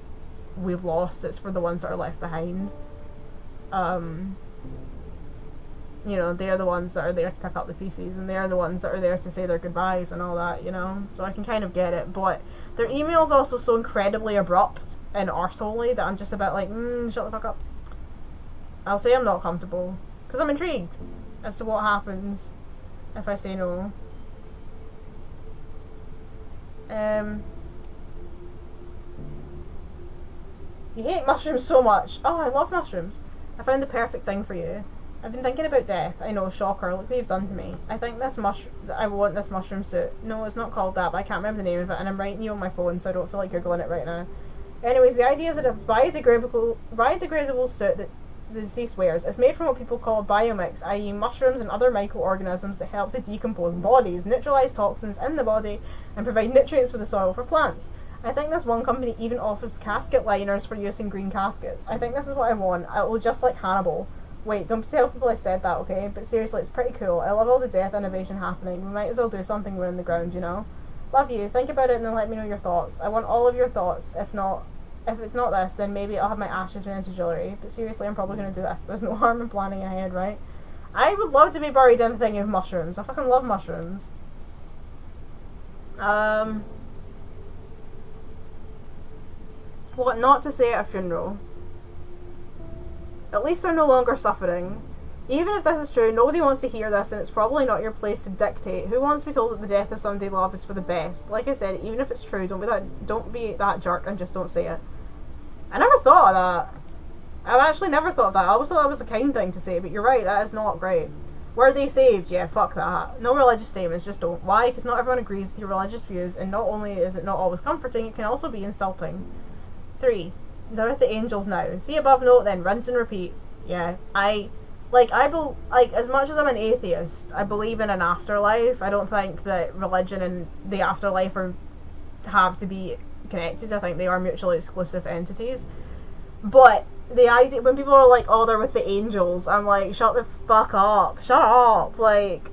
S1: we've lost, it's for the ones that are left behind. Um, you know, they're the ones that are there to pick up the pieces, and they're the ones that are there to say their goodbyes and all that, you know? So I can kind of get it, but their email's also so incredibly abrupt and arseholey that I'm just about like, mm, shut the fuck up. I'll say I'm not comfortable, because I'm intrigued as to what happens if I say no. Um, you hate mushrooms so much. Oh, I love mushrooms. I found the perfect thing for you. I've been thinking about death. I know, shocker. Look what you've done to me. I think this mush. I want this mushroom suit. No, it's not called that, but I can't remember the name of it, and I'm writing you on my phone, so I don't feel like googling it right now. Anyways, the idea is that a biodegradable biodegradable suit that the deceased wears is made from what people call biomix, i.e., mushrooms and other microorganisms that help to decompose bodies, neutralize toxins in the body, and provide nutrients for the soil for plants. I think this one company even offers casket liners for use in green caskets. I think this is what I want. It will just like Hannibal. Wait, don't tell people I said that, okay? But seriously, it's pretty cool. I love all the death innovation happening. We might as well do something we're in the ground, you know? Love you. Think about it and then let me know your thoughts. I want all of your thoughts. If not, if it's not this, then maybe I'll have my ashes made into jewellery. But seriously, I'm probably going to do this. There's no harm in planning ahead, right? I would love to be buried in the thing of mushrooms. I fucking love mushrooms. Um, what not to say at a funeral? At least they're no longer suffering. Even if this is true, nobody wants to hear this, and it's probably not your place to dictate. Who wants to be told that the death of somebody they love is for the best? Like I said, even if it's true, don't be that don't be that jerk and just don't say it. I never thought of that. I've actually never thought of that. I always thought that was a kind thing to say, but you're right, that is not great. Were they saved? Yeah, fuck that. No religious statements, just don't. Why? Because not everyone agrees with your religious views, and not only is it not always comforting, it can also be insulting. Three. They're with the angels now. See above note, then rinse and repeat. Yeah, I like I be like as much as I'm an atheist, I believe in an afterlife. I don't think that religion and the afterlife are have to be connected. I think they are mutually exclusive entities. But the idea when people are like, "Oh, they're with the angels," I'm like, "Shut the fuck up! Shut up!" Like,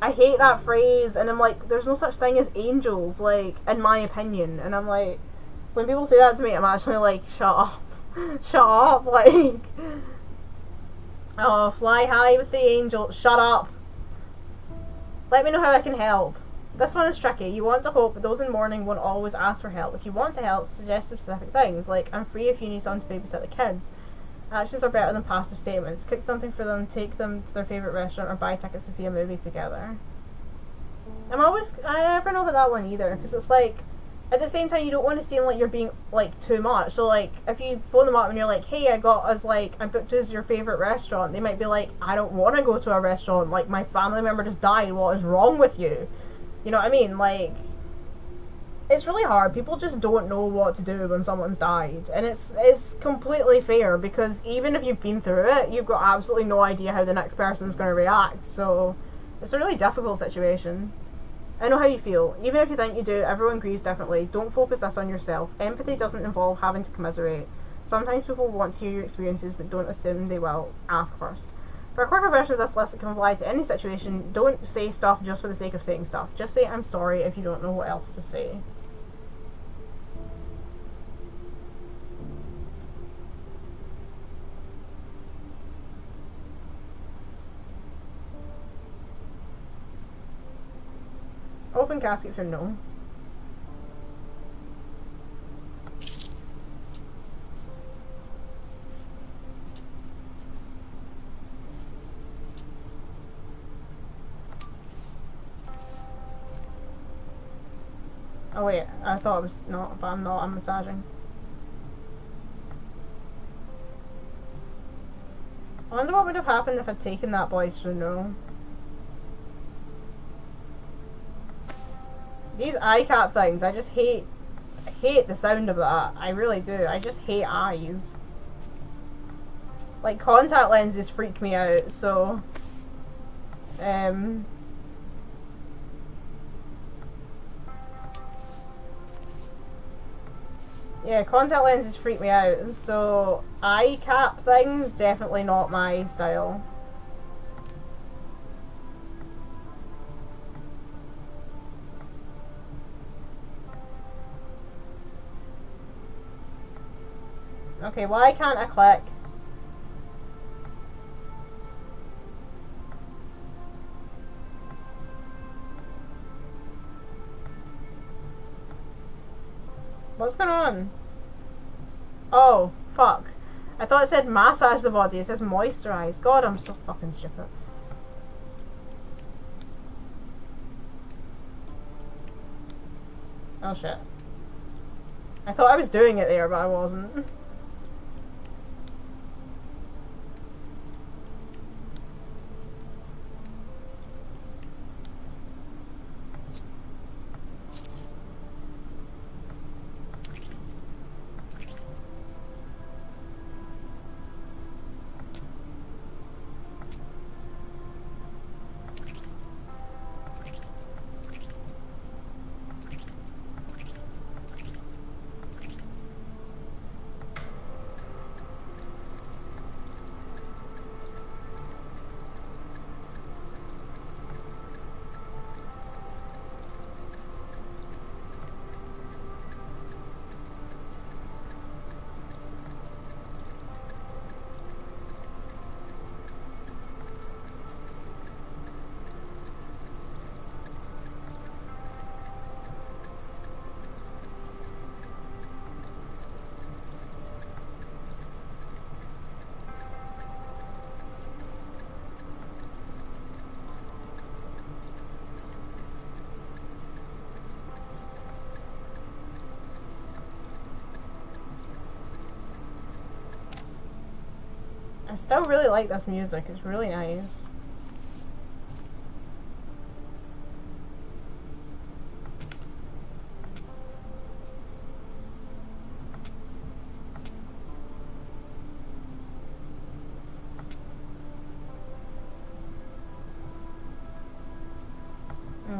S1: I hate that phrase, and I'm like, "There's no such thing as angels," like in my opinion. And I'm like, when people say that to me, I'm actually like, "Shut up! Shut up!" Like. Oh, fly high with the angel. Shut up. Let me know how I can help. This one is tricky. You want to hope that those in mourning won't always ask for help. If you want to help, suggest specific things, like I'm free if you need someone to babysit the kids. Actions are better than passive statements. Cook something for them, take them to their favourite restaurant, or buy tickets to see a movie together. I'm always. I never know about that one either, because it's like. At the same time, you don't want to seem like you're being like too much. So like, if you phone them up and you're like, "Hey, I got us like I booked us your favorite restaurant," they might be like, "I don't want to go to a restaurant. Like my family member just died. What is wrong with you?" You know what I mean? Like, it's really hard. People just don't know what to do when someone's died, and it's it's completely fair because even if you've been through it, you've got absolutely no idea how the next person's going to react. So, it's a really difficult situation. I know how you feel. Even if you think you do, everyone grieves differently. Don't focus this on yourself. Empathy doesn't involve having to commiserate. Sometimes people want to hear your experiences but don't assume they will. Ask first. For a quicker version of this list that can apply to any situation, don't say stuff just for the sake of saying stuff. Just say I'm sorry if you don't know what else to say. Open casket for no. Oh wait, I thought it was not, but I'm not, I'm massaging. I wonder what would have happened if I'd taken that boy's funeral. These eye cap things, I just hate, I hate the sound of that. I really do. I just hate eyes. Like, contact lenses freak me out, so... Um... Yeah, contact lenses freak me out, so eye cap things, definitely not my style. Okay, why can't I click? What's going on? Oh, fuck. I thought it said massage the body. It says moisturize. God, I'm so fucking stupid. Oh shit. I thought I was doing it there, but I wasn't. still really like this music. It's really nice.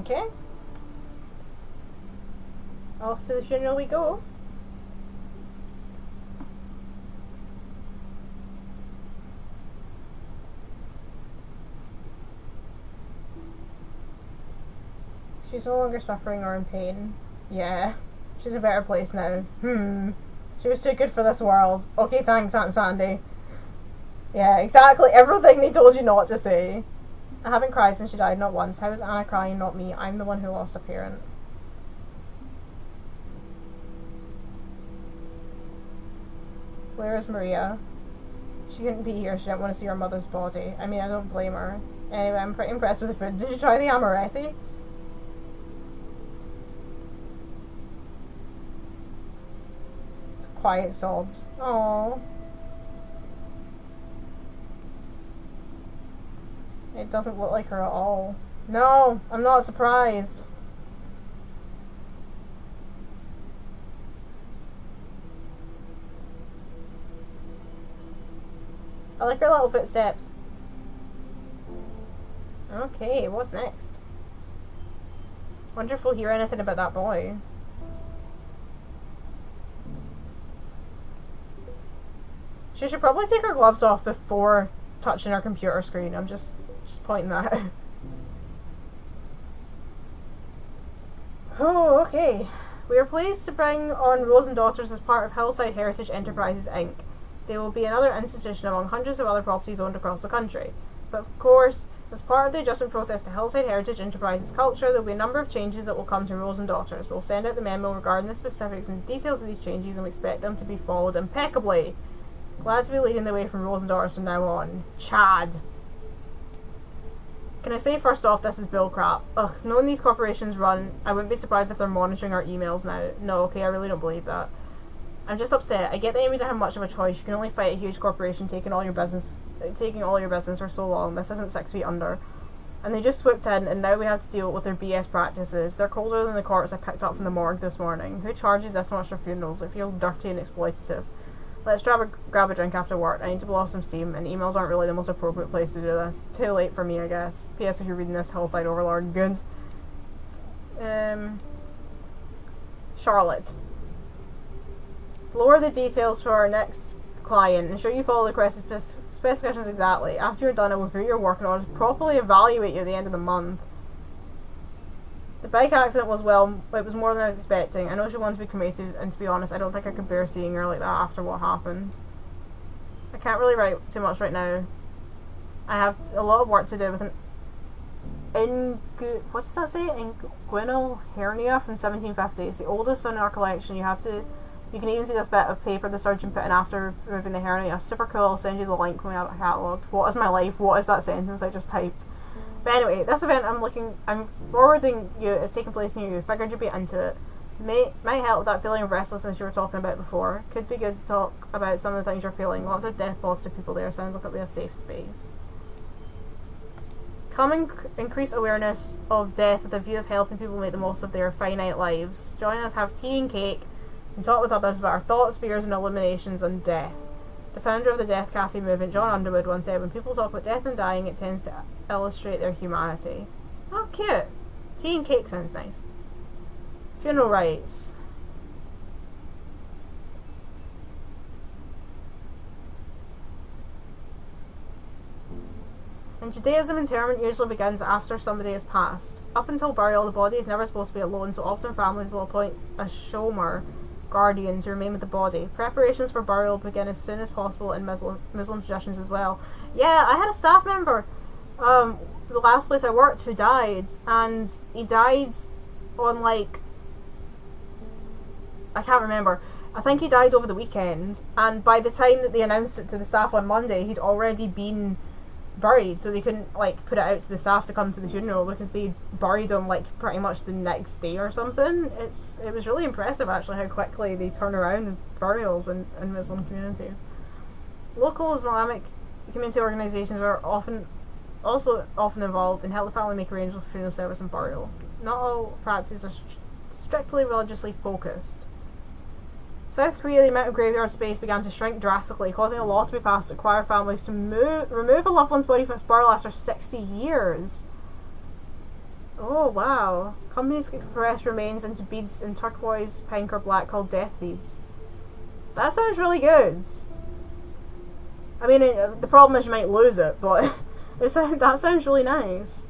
S1: Okay. Off to the funeral we go. She's no longer suffering or in pain. Yeah. She's a better place now. Hmm. She was too good for this world. Okay, thanks, Aunt Sandy. Yeah, exactly. Everything they told you not to say. I haven't cried since she died, not once. How is Anna crying, not me? I'm the one who lost a parent. Where is Maria? She couldn't be here. She didn't want to see her mother's body. I mean, I don't blame her. Anyway, I'm pretty impressed with the food. Did you try the amaretti? It's quiet sobs. Oh. It doesn't look like her at all. No, I'm not surprised. I like her little footsteps. Okay, what's next? Wonder if we'll hear anything about that boy. She should probably take her gloves off before touching her computer screen. I'm just just pointing that out. Oh, okay. We are pleased to bring on Rose and Daughters as part of Hillside Heritage Enterprises Inc. They will be another institution among hundreds of other properties owned across the country. But of course, as part of the adjustment process to Hillside Heritage Enterprises culture, there will be a number of changes that will come to Rose and Daughters. We'll send out the memo regarding the specifics and details of these changes and we expect them to be followed impeccably. Glad to be leading the way from Rose and Daughters from now on. Chad. Can I say first off, this is bill crap. Ugh, knowing these corporations run, I wouldn't be surprised if they're monitoring our emails now. No, okay, I really don't believe that. I'm just upset. I get that Amy don't have much of a choice. You can only fight a huge corporation taking all your business, uh, taking all your business for so long. This isn't six feet under. And they just swooped in, and now we have to deal with their BS practices. They're colder than the corpse I picked up from the morgue this morning. Who charges this much for funerals? It feels dirty and exploitative. Let's grab a, grab a drink after work. I need to blow off some steam, and emails aren't really the most appropriate place to do this. Too late for me, I guess. P.S. If you're reading this, Hillside Overlord, good. Um, Charlotte. Lower the details for our next client. Ensure you follow the requested specifications exactly. After you're done, I will review your work in order to properly evaluate you at the end of the month. The bike accident was well, it was more than I was expecting. I know she wanted to be cremated, and to be honest, I don't think I could bear seeing her like that after what happened. I can't really write too much right now. I have a lot of work to do with an ingu what does that say? Inguinal hernia from 1750. It's the oldest in our collection. You have to, you can even see this bit of paper the surgeon put in after removing the hernia. Super cool. I'll send you the link when we have it catalogued. What is my life? What is that sentence I just typed? But anyway, this event I'm looking, I'm forwarding you is taking place near you. Figured you'd be into it. May might help that feeling of restlessness you were talking about before. Could be good to talk about some of the things you're feeling. Lots of death positive people there. Sounds like it'll be a safe space. Come and increase awareness of death with a view of helping people make the most of their finite lives. Join us, have tea and cake, and talk with others about our thoughts, fears, and illuminations on death. The founder of the Death Cafe movement, Jon Underwood, once said, When people talk about death and dying, it tends to illustrate their humanity. Oh, cute. Tea and cake sounds nice. Funeral rites. In Judaism, interment usually begins after somebody has passed. Up until burial, the body is never supposed to be alone, so often families will appoint a shomer guardian to remain with the body. Preparations for burial begin as soon as possible in Muslim, Muslim traditions as well. Yeah, I had a staff member, um, the last place I worked, who died, and he died on like I can't remember. I think he died over the weekend, and by the time that they announced it to the staff on Monday, he'd already been buried, so they couldn't like put it out to the staff to come to the funeral because they buried him like pretty much the next day or something. It's it was really impressive actually how quickly they turn around burials in, in Muslim communities. Local Islamic community organisations are often also often involved in helping the family make arrangements for funeral service and burial. Not all practices are st strictly religiously focused. South Korea, the amount of graveyard space began to shrink drastically, causing a law to be passed to require families to move, remove a loved one's body from its burial after 60 years. Oh, wow. Companies can compress remains into beads in turquoise, pink, or black called death beads. That sounds really good. I mean, it, uh, the problem is you might lose it, but that sounds really nice.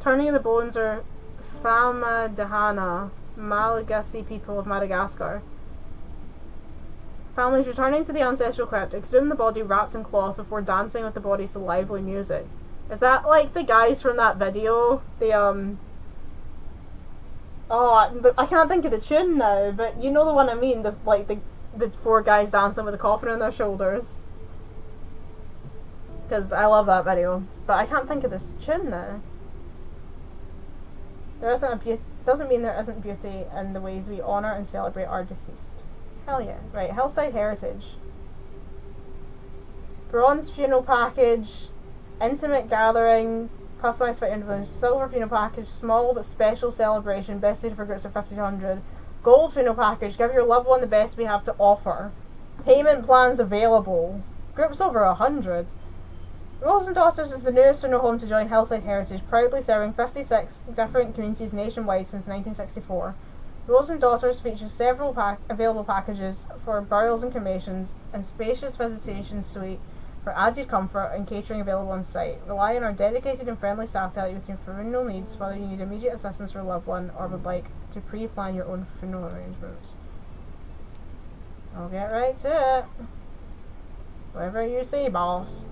S1: Turning of the bones are Fama Famadihana, Malagasy people of Madagascar. Families returning to the ancestral crypt exhume the body wrapped in cloth before dancing with the body to lively music. Is that like the guys from that video? The um. Oh, I can't think of the tune now, but you know the one I mean. The like the the four guys dancing with a coffin on their shoulders. Because I love that video, but I can't think of this tune now. There isn't a beauty. Doesn't mean there isn't beauty in the ways we honor and celebrate our deceased. Hell yeah! Right, Hillside Heritage. Bronze funeral package, intimate gathering, customized for individuals. Silver funeral package, small but special celebration, best suited for groups of 50 to 100. Gold funeral package, give your loved one the best we have to offer. Payment plans available. Groups over 100. Rose and Daughters is the newest funeral home to join Hillside Heritage, proudly serving 56 different communities nationwide since 1964. Rose and Daughters features several pack- available packages for burials and cremations and spacious visitation suite for added comfort and catering available on site. Rely on our dedicated and friendly staff to help you with your funeral needs, whether you need immediate assistance for a loved one or would like to pre-plan your own funeral arrangements. I'll get right to it. Whatever you say, boss.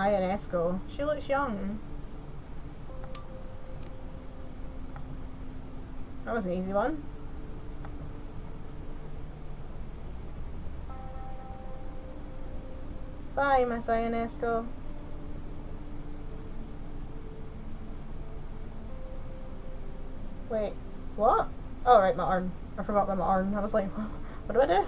S1: Ionesco. She looks young. That was an easy one. Bye, Miss Ionesco. Wait, what? Oh, right, my arm. I forgot my arm. I was like, what do I do?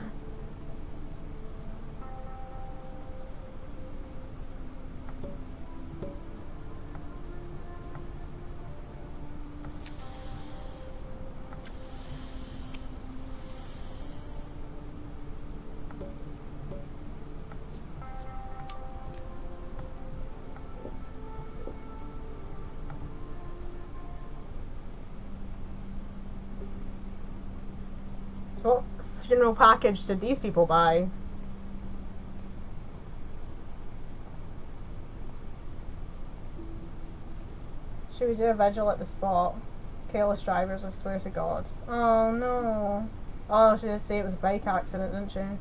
S1: Funeral package did these people buy? Should we do a vigil at the spot? Careless drivers, I swear to God. Oh no. Oh, she did say it was a bike accident, didn't she?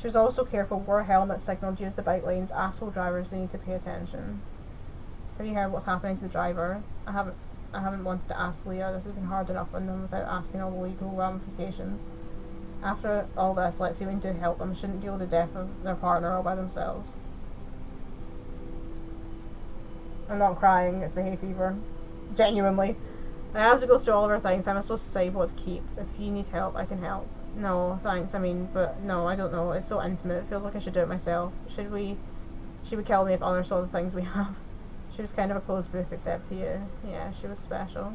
S1: She was also careful, wore a helmet, signalled, used the bike lanes, asshole drivers, they need to pay attention. Have you heard what's happening to the driver? I haven't I haven't wanted to ask Leah. This has been hard enough on them without asking all the legal ramifications. After all this, let's see do help them. Shouldn't deal with the death of their partner all by themselves. I'm not crying, it's the hay fever. Genuinely. I have to go through all of our things. I'm supposed to say what to keep. If you need help, I can help. No, thanks. I mean, but no, I don't know. It's so intimate. It feels like I should do it myself. Should we... She would kill me if others saw the things we have? She was kind of a closed book except to you. Yeah, she was special.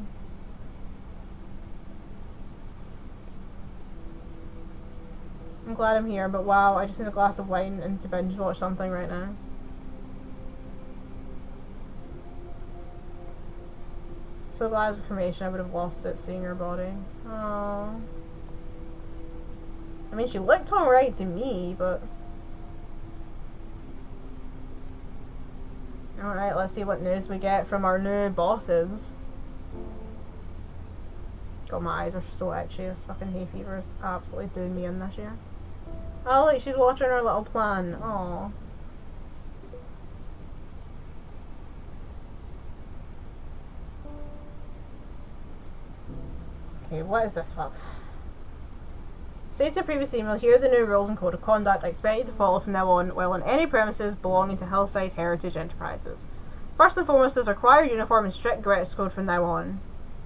S1: I'm glad I'm here, but wow, I just need a glass of wine and to binge watch something right now. So glad it was a cremation, I would have lost it seeing her body. Oh. I mean, she looked alright to me, but... Alright, let's see what news we get from our new bosses. God, my eyes are so itchy. This fucking hay fever is absolutely doing me in this year. Oh, look, she's watching her little plan. Oh. Okay, what is this fuck? Stated previous email, here are the new rules and code of conduct I expect you to follow from now on while on any premises belonging to Hillside Heritage Enterprises. First and foremost is required uniform and strict dress code from now on.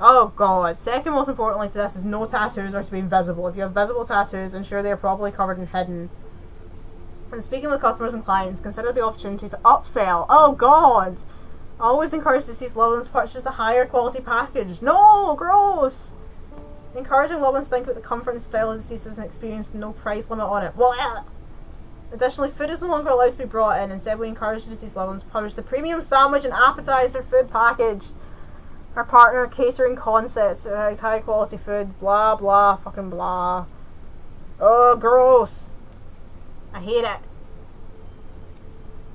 S1: Oh god. Second most importantly to this is no tattoos are to be visible. If you have visible tattoos, ensure they are properly covered and hidden. And speaking with customers and clients, consider the opportunity to upsell. Oh god! Always encourage deceased loved ones to purchase the higher quality package. No! Gross! Encouraging loved ones to think about the comfort and style of the deceased's experience with no price limit on it. Well, Additionally, food is no longer allowed to be brought in. Instead, we encourage deceased loved ones to publish the premium sandwich and appetizer food package. Our partner catering concepts uh, provides high quality food. Blah blah fucking blah. Oh, gross. I hate it.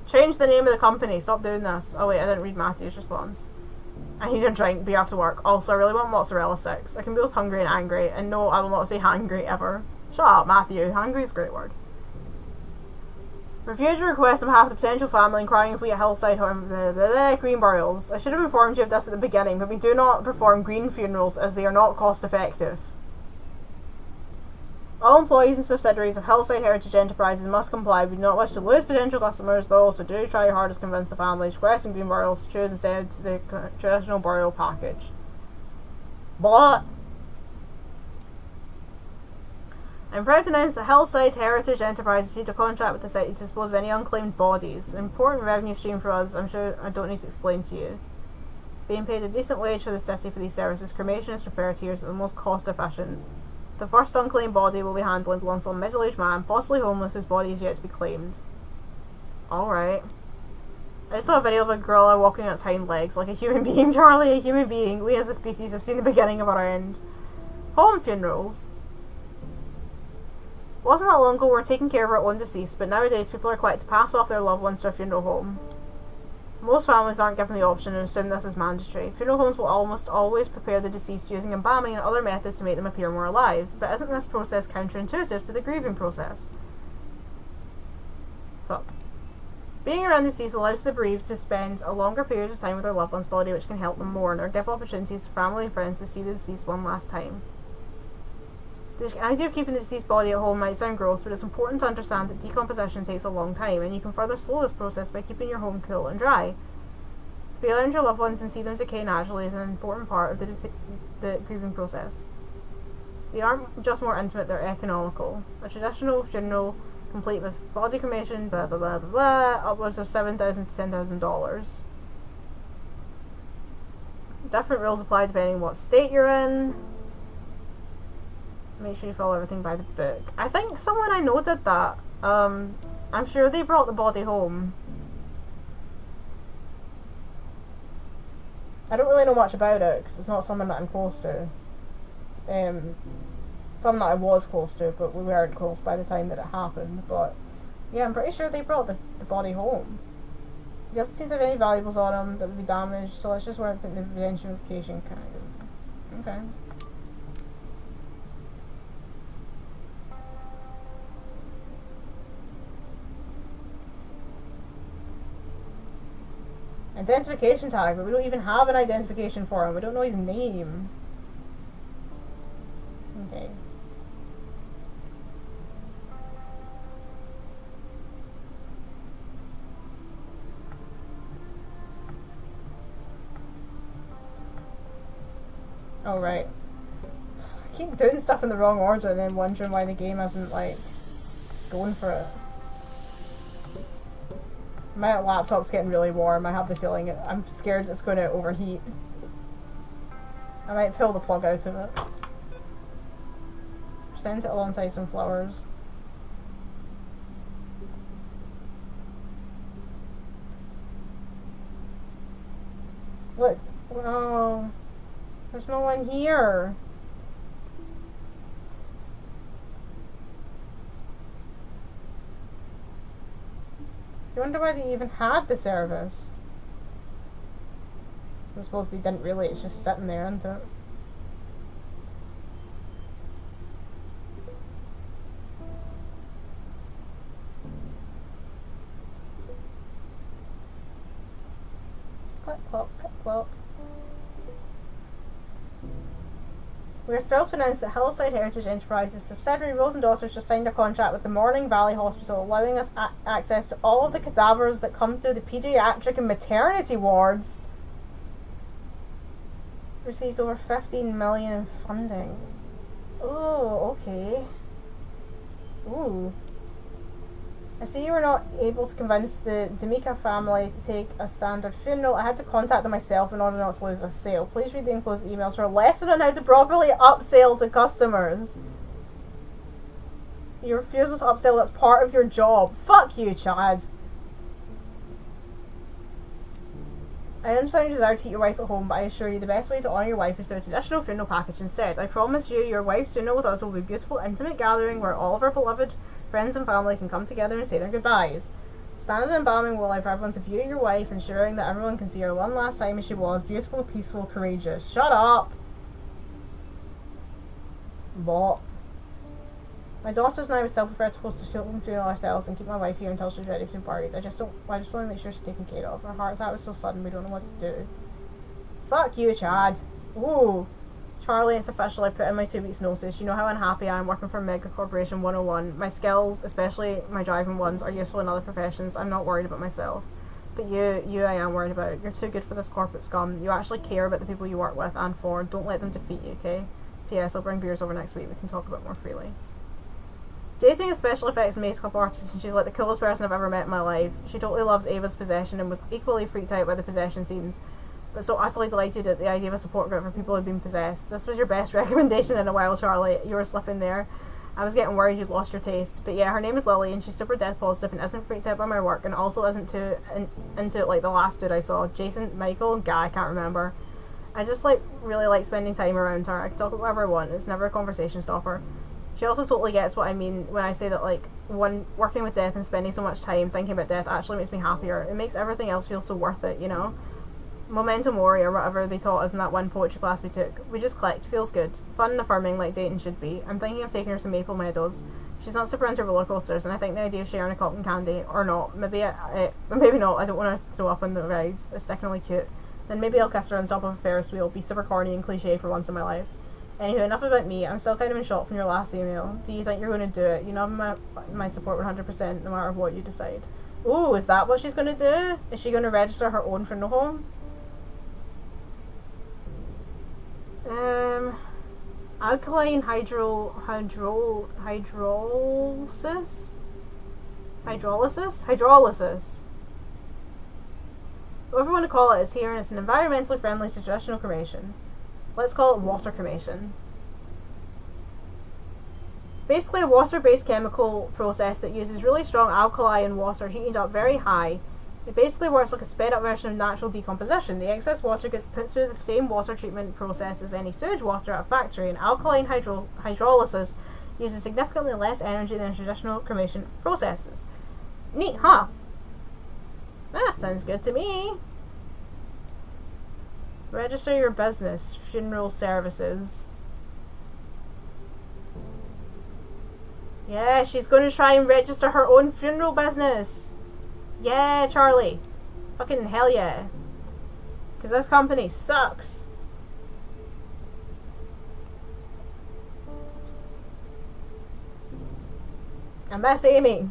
S1: Change the name of the company. Stop doing this. Oh wait, I didn't read Matthew's response. I need a drink, be after work. Also, I really want mozzarella sticks. I can be both hungry and angry, and no, I will not say hungry ever. Shut up, Matthew. Hungry is a great word. Refuse your request on behalf of the potential family inquiring if we at Hillside Home blah, blah, blah, green burials. I should have informed you of this at the beginning, but we do not perform green funerals as they are not cost effective. All employees and subsidiaries of Hillside Heritage Enterprises must comply. We do not wish to lose potential customers, though, so do try your hardest to convince the families requesting green burials to choose instead the traditional burial package. But I'm proud to announce that Hillside Heritage Enterprise received a contract with the city to dispose of any unclaimed bodies. An important revenue stream for us, I'm sure I don't need to explain to you. Being paid a decent wage for the city for these services, cremation is referred to as the most cost efficient. The first unclaimed body will be handled belongs to a middle aged man, possibly homeless, whose body is yet to be claimed. Alright. I saw a video of a gorilla walking on its hind legs, like a human being, Charlie, a human being. We as a species have seen the beginning of our end. Home funerals. Wasn't that long ago we were taking care of our own deceased, but nowadays people are quick to pass off their loved ones to a funeral home. Most families aren't given the option and assume this is mandatory. Funeral homes will almost always prepare the deceased using embalming and other methods to make them appear more alive, but isn't this process counterintuitive to the grieving process? Fuck. Being around the deceased allows the bereaved to spend a longer period of time with their loved one's body, which can help them mourn or give opportunities for family and friends to see the deceased one last time. The idea of keeping the deceased body at home might sound gross, but it's important to understand that decomposition takes a long time, and you can further slow this process by keeping your home cool and dry. To be around your loved ones and see them decay naturally is an important part of the, the grieving process. They aren't just more intimate, they're economical. A traditional funeral, complete with body cremation, blah blah blah blah blah, upwards of 7,000 to $10,000. Different rules apply depending on what state you're in. Make sure you follow everything by the book. I think someone I know did that. Um, I'm sure they brought the body home. I don't really know much about it because it's not someone that I'm close to. Um, someone that I was close to, but we weren't close by the time that it happened. But yeah, I'm pretty sure they brought the, the body home. He doesn't seem to have any valuables on him that would be damaged, so let's just work with the identification kind of. Okay. Identification tag, but we don't even have an identification for him. We don't know his name. Okay. Oh, right. I keep doing stuff in the wrong order and then wondering why the game isn't, like, going for it. My laptop's getting really warm. I have the feeling I'm scared it's going to overheat. I might pull the plug out of it. Send it alongside some flowers. Look. Oh. There's no one here. I wonder why they even had the service. I suppose they didn't really, it's just sitting there, isn't it? We are thrilled to announce that Hillside Heritage Enterprises subsidiary Rose and Daughters just signed a contract with the Morning Valley Hospital, allowing us access to all of the cadavers that come through the pediatric and maternity wards. Receives over 15 million in funding. Oh, okay. Ooh. I see you were not able to convince the D'Amica family to take a standard funeral. I had to contact them myself in order not to lose a sale. Please read the enclosed emails for a lesson on how to properly upsell to customers. You refuse to upsell, that's part of your job. Fuck you, Chad. I understand you desire to keep your wife at home, but I assure you the best way to honour your wife is through a traditional funeral package instead. I promise you, your wife's funeral with us will be a beautiful, intimate gathering where all of our beloved friends and family can come together and say their goodbyes. Standing and embalming will allow everyone to view your wife, ensuring that everyone can see her one last time as she was beautiful, peaceful, courageous. Shut up! What? My daughters and I would still prefer to host a children funeral ourselves and keep my wife here until she's ready to be buried. I just don't. I just want to make sure she's taken care of. Her heart attack was so sudden, we don't know what to do. Fuck you, Chad. Ooh. Charlie, it's official. I put in my two weeks' notice. You know how unhappy I am working for Mega Corporation 101. My skills, especially my driving ones, are useful in other professions. I'm not worried about myself. But you, you, I am worried about. You're too good for this corporate scum. You actually care about the people you work with and for. Don't let them defeat you, okay? P.S. I'll bring beers over next week. We can talk about more freely. Dating a special effects makeup artist, and she's like the coolest person I've ever met in my life. She totally loves Ava's possession and was equally freaked out by the possession scenes, but so utterly delighted at the idea of a support group for people who've been possessed. This was your best recommendation in a while, Charlie. You were slipping there. I was getting worried you'd lost your taste. But yeah, her name is Lily, and she's super death positive and isn't freaked out by my work, and also isn't too in, into like the last dude I saw, Jason, Michael, guy I can't remember. I just like really like spending time around her. I can talk about whatever I want. It's never a conversation stopper. She also totally gets what I mean when I say that like one working with death and spending so much time thinking about death actually makes me happier. It makes everything else feel so worth it, you know. Memento Mori or whatever they taught us in that one poetry class we took. We just clicked. Feels good. Fun and affirming like dating should be. I'm thinking of taking her to Maple Meadows. She's not super into roller coasters, and I think the idea of sharing a cotton candy, or not, maybe I, uh, I maybe not. I don't want to throw up on the rides. It's sickeningly cute. Then maybe I'll kiss her on top of a Ferris wheel. Be super corny and cliche for once in my life. Anywho, enough about me. I'm still kind of in shock from your last email. Do you think you're going to do it? You know my my support 100% no matter what you decide. Oh, is that what she's going to do? Is she going to register her own funeral home? Um, alkaline hydro hydro hydrolysis hydrolysis hydrolysis. Whatever you want to call it is here, and it's an environmentally friendly suggestional cremation. Let's call it water cremation. Basically, a water-based chemical process that uses really strong alkali in water heated up very high. It basically works like a sped-up version of natural decomposition. The excess water gets put through the same water treatment process as any sewage water at a factory, and alkaline hydro hydrolysis uses significantly less energy than traditional cremation processes. Neat, huh? That sounds good to me. Register your business. Funeral services. Yeah, she's going to try and register her own funeral business. Yeah, Charlie. Fucking hell yeah. Because this company sucks. And Miss Amy.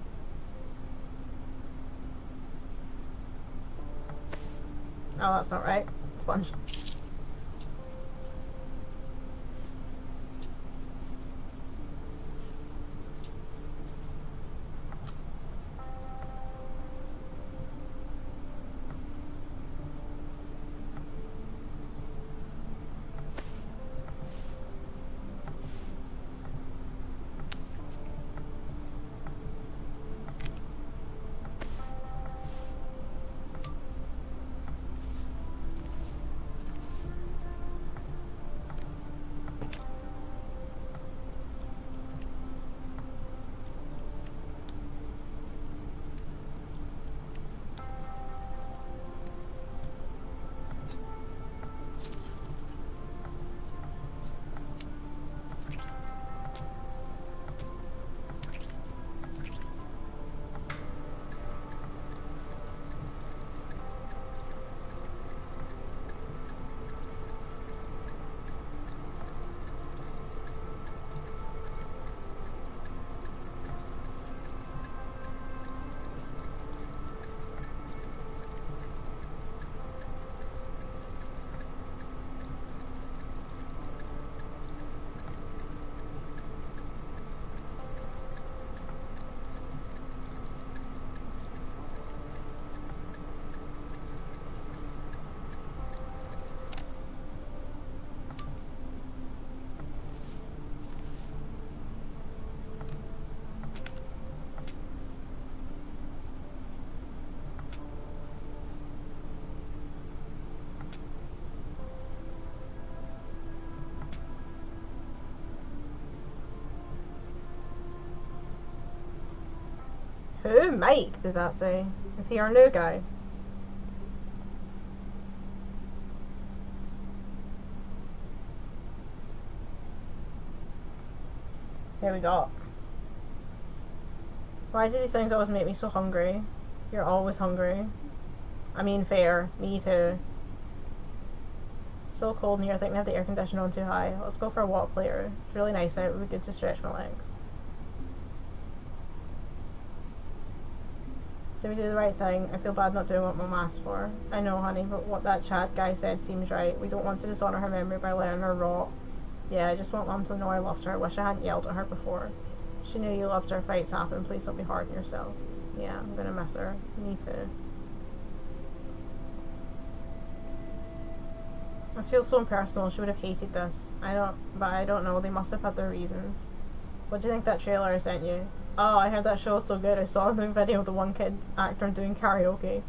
S1: Oh, that's not right sponge. Who? Mike, did that say? Is he our new guy? Here we go. Why do these things always make me so hungry? You're always hungry. I mean, fair. Me too. So cold in here, I think they have the air conditioner on too high. Let's go for a walk later. It's really nice out, it would be good to stretch my legs. Did we do the right thing? I feel bad not doing what Mum asked for. I know, honey, but what that Chad guy said seems right. We don't want to dishonour her memory by letting her rot. Yeah, I just want Mum to know I loved her. I wish I hadn't yelled at her before. She knew you loved her. Fights happen. Please don't be hard on yourself. Yeah, I'm gonna miss her. Me too. This feels so impersonal. She would have hated this. I don't, but I don't know. They must have had their reasons. What do you think that trailer sent you? Oh, I heard that show was so good. I saw the video of the one kid actor doing karaoke.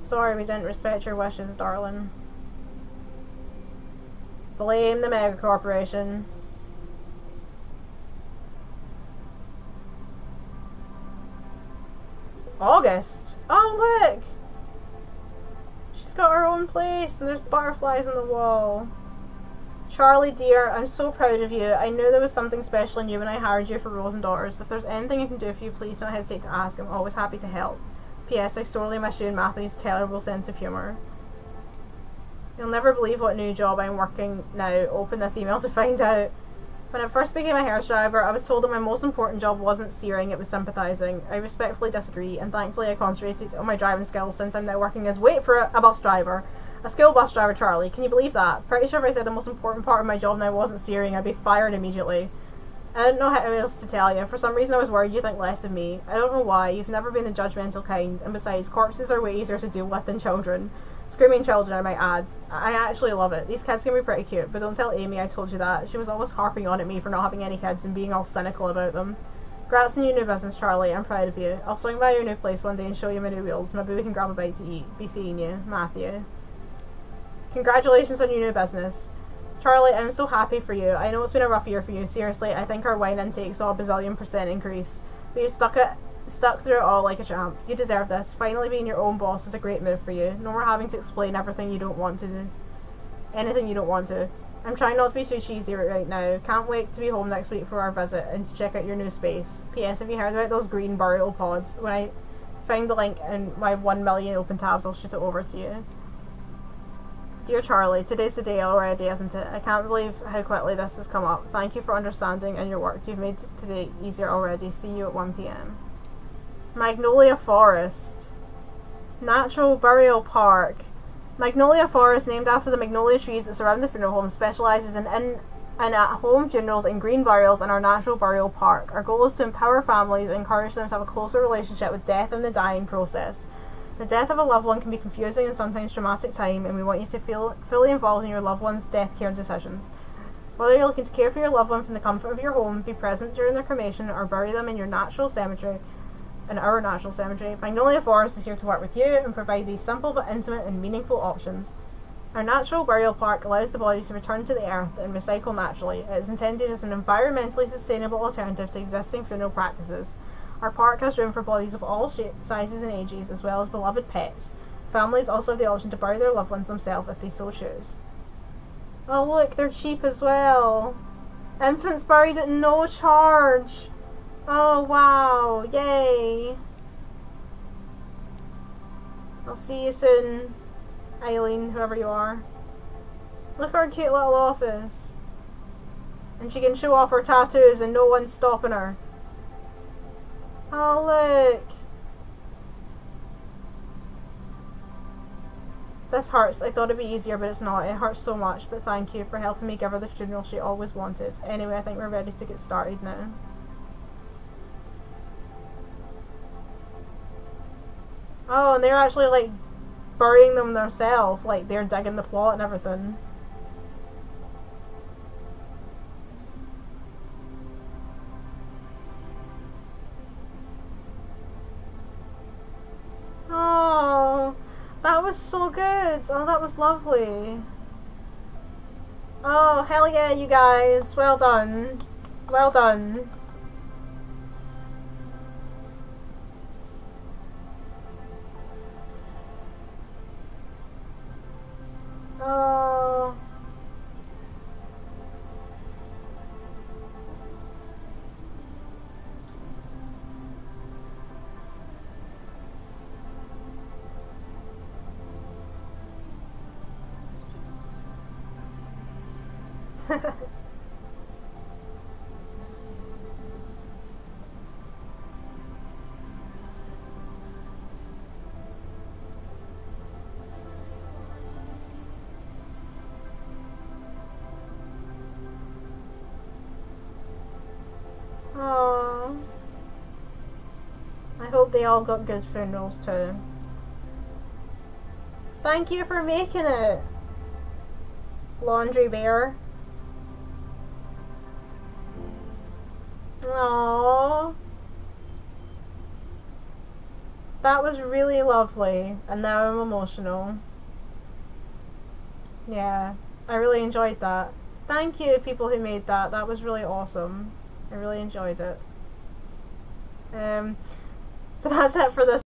S1: Sorry we didn't respect your wishes, darling. Blame the mega corporation. August. Oh, look! She's got her own place and there's butterflies on the wall. Charlie, dear, I'm so proud of you. I knew there was something special in you when I hired you for Rose and Daughters. If there's anything I can do for you, please don't hesitate to ask. I'm always happy to help. P.S. I sorely miss you and Matthew's terrible sense of humour. You'll never believe what new job I'm working now. Open this email to find out. When I first became a hearse driver, I was told that my most important job wasn't steering, it was sympathising. I respectfully disagree, and thankfully I concentrated on my driving skills since I'm now working as, wait for a bus driver. A school bus driver, Charlie. Can you believe that? Pretty sure if I said the most important part of my job now wasn't steering, I'd be fired immediately. I didn't know how else to tell you. For some reason I was worried you'd think less of me. I don't know why. You've never been the judgmental kind, and besides, corpses are way easier to deal with than children. Screaming children are my ads. I actually love it. These kids can be pretty cute, but don't tell Amy I told you that. She was always harping on at me for not having any kids and being all cynical about them. Congrats on your new business, Charlie. I'm proud of you. I'll swing by your new place one day and show you my new wheels. Maybe we can grab a bite to eat. Be seeing you. Matthew. Congratulations on your new business. Charlie, I'm so happy for you. I know it's been a rough year for you. Seriously, I think our wine intake saw a bazillion percent increase. But you stuck it stuck through it all like a champ. You deserve this. Finally being your own boss is a great move for you. No more having to explain everything you don't want to do. Anything you don't want to. I'm trying not to be too cheesy right now. Can't wait to be home next week for our visit and to check out your new space. P.S. Have you heard about those green burial pods? When I find the link in my 1 million open tabs, I'll shoot it over to you. Dear Charlie, today's the day already, isn't it? I can't believe how quickly this has come up. Thank you for understanding and your work. You've made today easier already. See you at 1pm. Magnolia Forest. Natural Burial Park. Magnolia Forest, named after the magnolia trees that surround the funeral home, specialises in in and at home funerals and green burials in our natural burial park. Our goal is to empower families and encourage them to have a closer relationship with death and the dying process. The death of a loved one can be confusing and sometimes traumatic time, and we want you to feel fully involved in your loved one's death care decisions. Whether you're looking to care for your loved one from the comfort of your home, be present during their cremation, or bury them in your natural cemetery, in our natural cemetery, Magnolia Forest is here to work with you and provide these simple but intimate and meaningful options. Our natural burial park allows the body to return to the earth and recycle naturally. It is intended as an environmentally sustainable alternative to existing funeral practices. Our park has room for bodies of all shapes, sizes, and ages, as well as beloved pets. Families also have the option to bury their loved ones themselves if they so choose. Oh, look, they're cheap as well. Infants buried at no charge. Oh, wow. Yay. I'll see you soon, Eileen, whoever you are. Look at her cute little office. And she can show off her tattoos and no one's stopping her. Oh, look. This hurts. I thought it'd be easier, but it's not. It hurts so much, but thank you for helping me give her the funeral she always wanted. Anyway, I think we're ready to get started now. Oh, and they're actually like burying them themselves. Like they're digging the plot and everything. Oh, that was so good. Oh, that was lovely. Oh, hell yeah, you guys. Well done. Well done. Oh. Oh. I hope they all got good funerals too. Thank you for making it, Laundry Bear. Aww. That was really lovely, and now I'm emotional. Yeah, I really enjoyed that. Thank you, people who made that. That was really awesome. I really enjoyed it. Um, but that's it for this